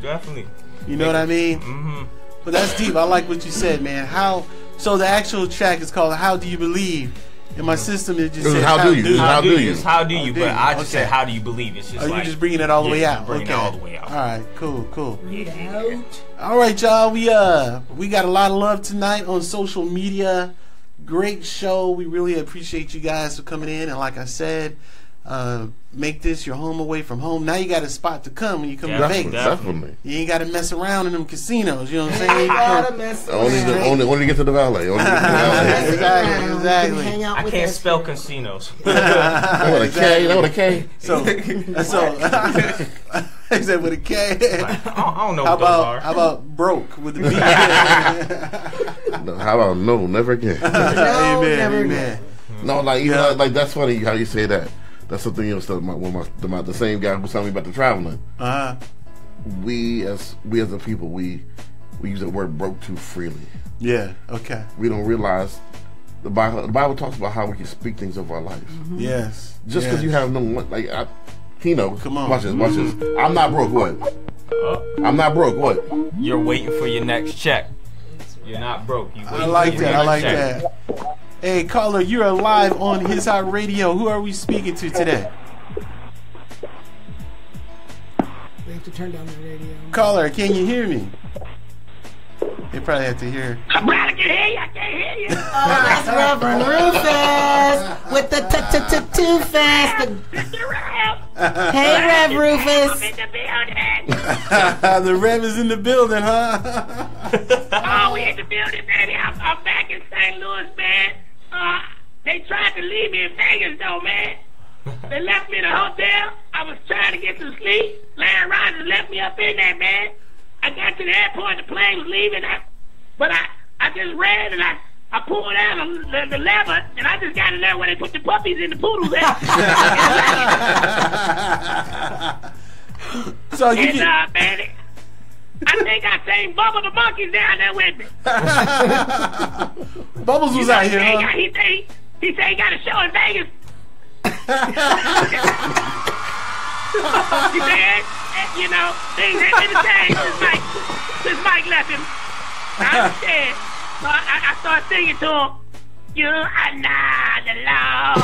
Definitely. You know what I mean? Mm-hmm. But that's deep. I like what you said, man. How? So the actual track is called "How Do You Believe?" In my system, it just This says How Do You. This How, How do Do you? You. It's how do you? do But? I just said, how do you believe? It's just Oh, you like just bringing it all the way out. Bringing okay. it all the way out. All right. Cool. Cool. Out. All right, y'all. We uh we got a lot of love tonight on social media. Great show. We really appreciate you guys for coming in. And like I said, uh, make this your home away from home. Now you got a spot to come when you come to Vegas. Definitely. You ain't got to mess around in them casinos. You know what I'm saying? You gotta mess Only, around. the, only, only to get to the valet. Only to get to the (laughs) valet. Exactly, exactly. hang out I with can't us spell here. casinos. (laughs) That with a K. That with a K. So, (laughs) so I said with a K. I don't, I don't know How what those about are. how about broke with the B? No, how about no? Never again. No, amen, never amen. no, like you Yeah. know, like that's funny how you say that. That's something else that my, when my, the, my, the same guy who was telling me about the traveling. Uh, We as we as a people, we we use the word broke too freely. yeah. Okay. We don't realize the Bible. The Bible talks about how we can speak things of our life. Yes. Just because yes. you have no one, like I, he knows. Come on. watch this. Watch this. I'm not broke. What? I'm not broke. What? You're waiting for your next check. You're not broke. You I like that. I like check. that. Hey, caller, you're live on His Hop Radio. Who are we speaking to today? We have to turn down the radio. Caller, can you hear me? They probably have to hear. I'm right, I can hear you. I can hear you. (laughs) oh, that's Reverend Rufus with the t t t too fast. Hey, Rev Rufus. (laughs) the Rev is in the building, huh? Oh, we in the building, baby. I'm, I'm back in St. Louis, man. Uh, they tried to leave me in Vegas, though, man. They left me in a hotel. I was trying to get some sleep. Larry Rodgers left me up in there, man. I got to the airport. The plane was leaving. I, but I, I just ran and I, I pulled out the, the, the lever and I just got in there where they put the puppies in the poodles at. (laughs) so you and, can, uh, man, I think I seen Bubba the monkey down there with me. (laughs) Bubbles was out he here, he huh? got- He say he say he got a show in Vegas. he said, you know, things ain't been the same since Mike, since Mike left him. I understand. So I, I, I started singing to him. You are not alone.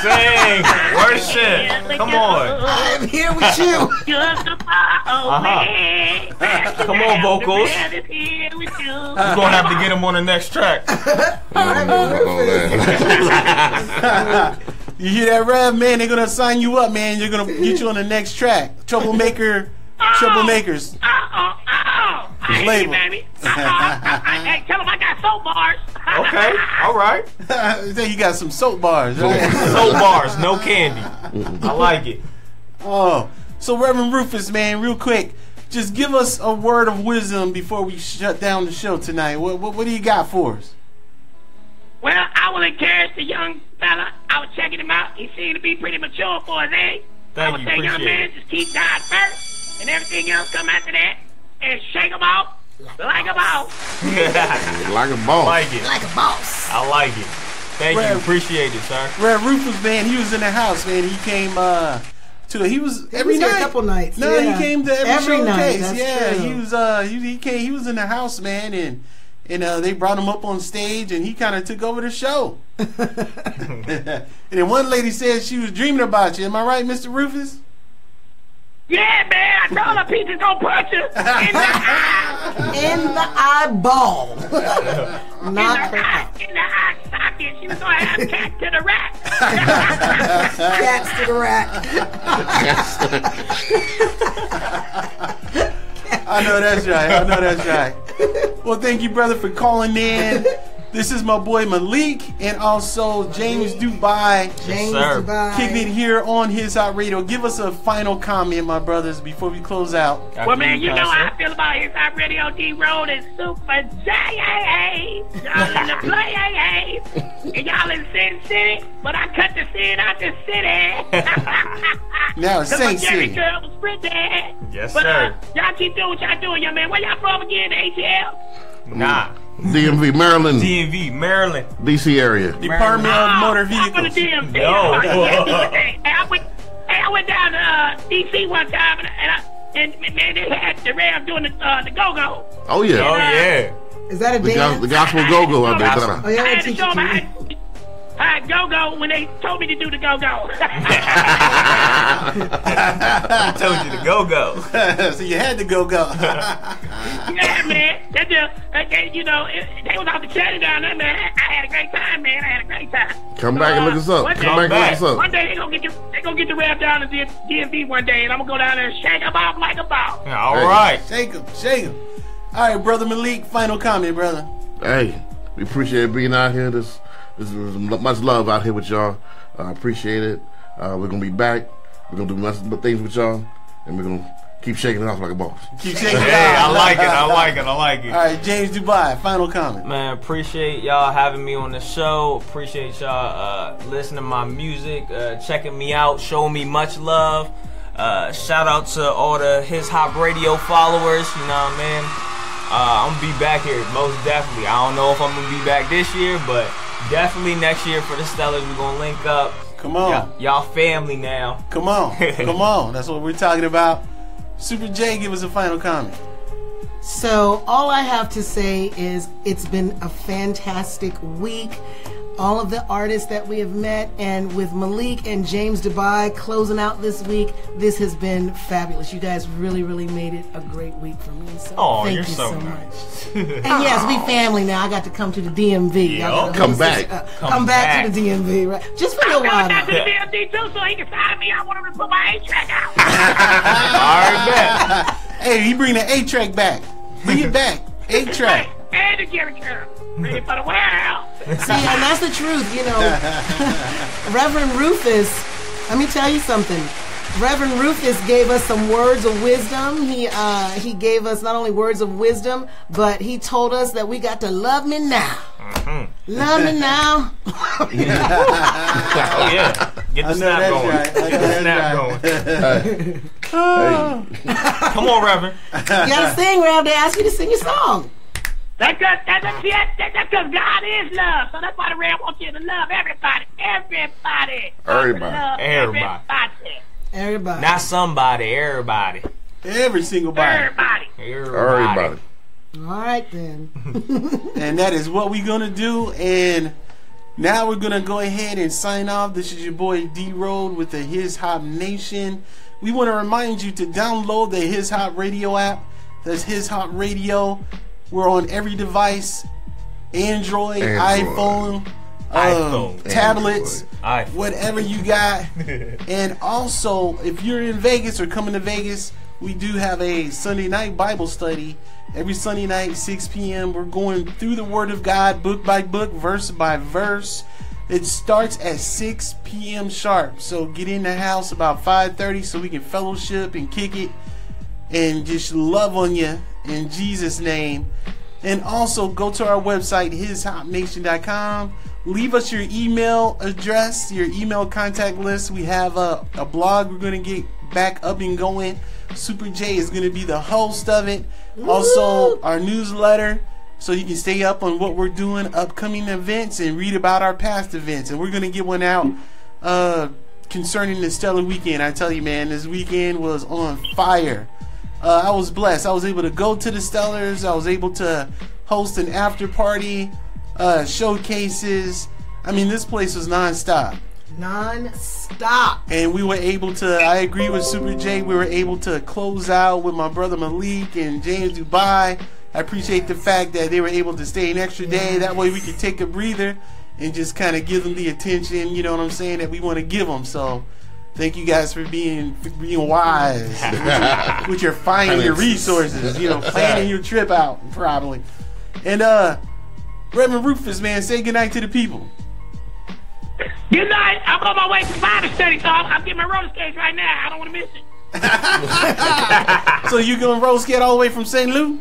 (laughs) Sing, worship. Come on. I'm here with you. (laughs) You're so far away. Uh-huh. Come on, vocals. The band is here with you. You're gonna have to get him on the next track. (laughs) You hear that, Rev? Man, they're gonna sign you up, man. You're gonna get you on the next track. Troublemaker, Troublemakers. Uh-oh, uh-oh. I hear Label. baby. Uh-oh, I, I, I, hey, tell him I got soap bars. Okay, all right. (laughs) then you got some soap bars, right? Soap bars, no candy. I like it. Oh, so Reverend Rufus, man, real quick, just give us a word of wisdom before we shut down the show tonight. What what, what do you got for us? Well, I will encourage the young fella. I was checking him out. He seemed to be pretty mature for his age. I Thank would you, say, young appreciate man, it. just keep God first, and everything else come after that, and shake 'em out like a boss. (laughs) Like a boss. like it. Like a boss. I like it. Thank Rev- you. Appreciate it, sir. Red Rufus, man, he was in the house, man. He came uh to he was every was here a night. couple nights, No, yeah. he came to every, Every night, showcase. that's yeah, true. he was uh he, he came he was in the house, man, and and uh, they brought him up on stage, and he kind of took over the show. (laughs) (laughs) and then one lady said she was dreaming about you. Am I right, Mr. Rufus? Yeah, man, I told her pieces gonna punch her in the eye, In the eyeball. in Not the eye, in the eye socket. She was gonna have (laughs) cat to the rack. Cats to the rack. I know that's right. I know that's right. Well, thank you, brother, for calling in. This is my boy Malik and also James Dubai. James sir. Dubai. Kicking it here on his hop radio. Give us a final comment, my brothers, before we close out. Well, man, you know how I feel about his Hop Radio D Road is Super J. (laughs) Y'all in the play AA. And y'all in Sin City, but I cut the sin out the city. (laughs) Now it's Cause my Saint Jerry City. girl was. Yes, but, sir. Uh, y'all keep doing what y'all doing, young man. Where y'all from again? ATL? Nah. DMV, Maryland, DMV, Maryland. DC area. Department of Motor I'm from the Vehicles. DMV. No. (laughs) hey, I went, hey, I went down to uh, DC one time, and, and, I, and man, they had the Ram doing the uh, the go go. Oh yeah. Oh yeah. Is that a The, dance? go- the gospel go go out there. Gospel. brother. Oh, yeah, I I'll had to teach show you them to- how how go go when they told me to do the go go. (laughs) (laughs) I told you to go go. (laughs) so you had to go go. yeah, man. That just, uh, you know, it, they was out the chatting down there, man. I had a great time, man. I had a great time. Come back and look us up. one Come day- back and look us One day they gonna get the, they gonna get the rap down to D- DMV one day, and I'm gonna go down there and shake 'em off like a ball. All right. shake him, shake him. All right, brother Malik. Final comment, brother. Hey, we appreciate being out here. This, this is much love out here with y'all. I appreciate it. Uh, we're gonna be back. We're gonna do much things with y'all, and we're gonna keep shaking it off like a boss. Keep shaking it Hey, I like it. I like it. I like it. All right, James Dubai. Final comment. Man, appreciate y'all having me on the show. Appreciate y'all uh, listening to my music, uh, checking me out, showing me much love. Uh, shout out to all the His Hop Radio followers. You know what I mean? Uh, I'm gonna be back here most definitely. I don't know if I'm gonna be back this year, but definitely next year for the Stellars. We're gonna link up. Come on. Y'all, y'all family now. Come on. (laughs) Come on. That's what we're talking about. Super J, give us a final comment. So, all I have to say is it's been a fantastic week. All of the artists that we have met, and with Malik and James Dubai closing out this week, this has been fabulous. You guys really, really made it a great week for me. So, Oh, thank you're you so so, much. (laughs) And yes, we family now. I got to come to the DMV. Yep. I gotta Come back. this, uh, Come come, back, back. to the DMV, right? Just for a little I'm while going down to the DMV too, so he can sign me. I want him to put my A track out. (laughs) All right, bet. (laughs) Hey, he bring the A track back. Bring it back. A track. and the Jerry girl. Ready for the warehouse. (laughs) See, and that's the truth, you know. (laughs) Reverend Rufus, let me tell you something. Reverend Rufus gave us some words of wisdom. He uh, he gave us not only words of wisdom, but he told us that we got to love me now. Love me now. (laughs) Oh yeah. Get the snap going. right. Get the snap right. going. Come on, Reverend. you gotta sing, Rev. They ask you to sing your song. That's because that's, 'cause God is love. So that's why the Ram wants you to love everybody. Everybody. Everybody. Everybody. everybody. Everybody. Not somebody, everybody. Every single body. Everybody. Everybody. All right then. (laughs) And that is what we're gonna do. And now we're gonna go ahead and sign off. This is your boy D Road with the His Hop Nation. We want to remind you to download the His Hop Radio app. That's His Hop Radio. We're on every device: Android, Android. iPhone, um, tablets, iPhone. whatever you got. (laughs) and also, if you're in Vegas or coming to Vegas, we do have a Sunday night Bible study. Every Sunday night, 6 p.m., we're going through the Word of God, book by book, verse by verse. It starts at 6 p.m. sharp. So get in the house about 5:30 so we can fellowship and kick it and just love on you in Jesus' name. And also go to our website, hishopnation.com. Leave us your email address, your email contact list. We have a, a blog we're going to get back up and going. Super J is going to be the host of it. Also, our newsletter so you can stay up on what we're doing, upcoming events, and read about our past events. And we're going to get one out uh, concerning the Stellar Weekend. I tell you, man, this weekend was on fire. Uh, I was blessed. I was able to go to the Stellars. I was able to host an after party, uh, showcases. I mean, this place was nonstop. Non-stop. And we were able to, I agree with Super J, we were able to close out with my brother Malik and James Dubai. I appreciate the fact that they were able to stay an extra day. That way we could take a breather and just kind of give them the attention, you know what I'm saying, that we want to give them. So thank you guys for being for being wise with (laughs) your, with your finding your resources, you know, planning your trip out probably. And uh Reverend Rufus, man, say goodnight to the people. Good night. I'm on my way to Bible study, so I'm, I'm getting my roller skates right now. I don't want to miss it. (laughs) So you gonna roll skate all the way from St. Louis?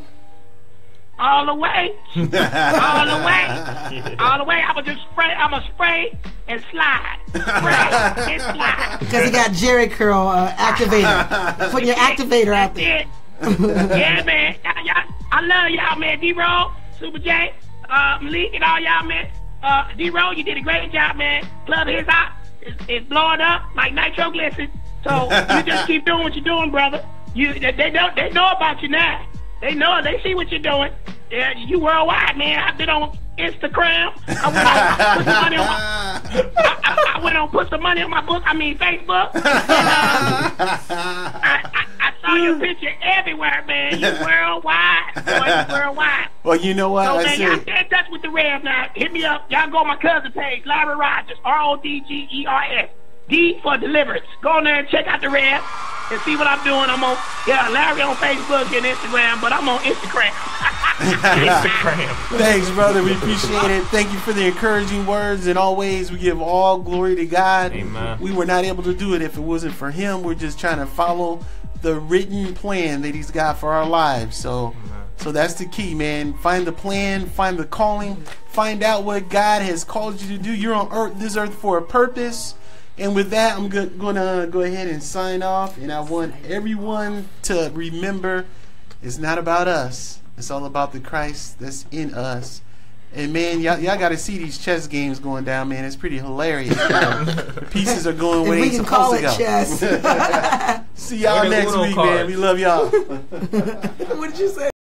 All the way. all the way. (laughs) All the way. I'ma just spray. I'ma spray and slide. Spray and slide. Because he got Jheri curl uh, activator. Putting your activator out there. yeah, man. Y'all, y'all, I love y'all, man. D-Roll, Super J, uh, Malik, and all y'all, man. Uh, D-Roll, you did a great job, man. Club is hot. is, is blowing up like nitroglycerin. So you just keep doing what you're doing, brother. You they, they know they know about you now. They know they see what you're doing. Yeah, you worldwide, man. I've been on Instagram. I went on put some money on my, I, I, I went on put some money on my book. I mean Facebook. And, uh, I, I, saw your picture everywhere, man. You worldwide, boy, you worldwide. Well, you know what? So I man, y'all stay in touch with the Rev now. Hit me up. Y'all go on my cousin page, Larry Rodgers, R O D G E R S. D for deliverance. Go on there and check out the Rev and see what I'm doing. I'm on yeah, Larry on Facebook and Instagram, but I'm on Instagram. (laughs) Instagram. Thanks, brother. We appreciate it. Thank you for the encouraging words. And always, we give all glory to God. Amen. We were not able to do it if it wasn't for Him. We're just trying to follow the written plan that He's got for our lives. So, so that's the key, man. Find the plan, find the calling, find out what God has called you to do. You're on earth, this earth for a purpose. And with that, I'm go- gonna go ahead and sign off. And I want everyone to remember, it's not about us. It's all about the Christ that's in us. And man, y'all, y'all got to see these chess games going down, man. It's pretty hilarious. You know, the (laughs) pieces are going If where we they can supposed call to it go. chess. (laughs) See y'all next Uno week, man. We love y'all. (laughs) what did you say?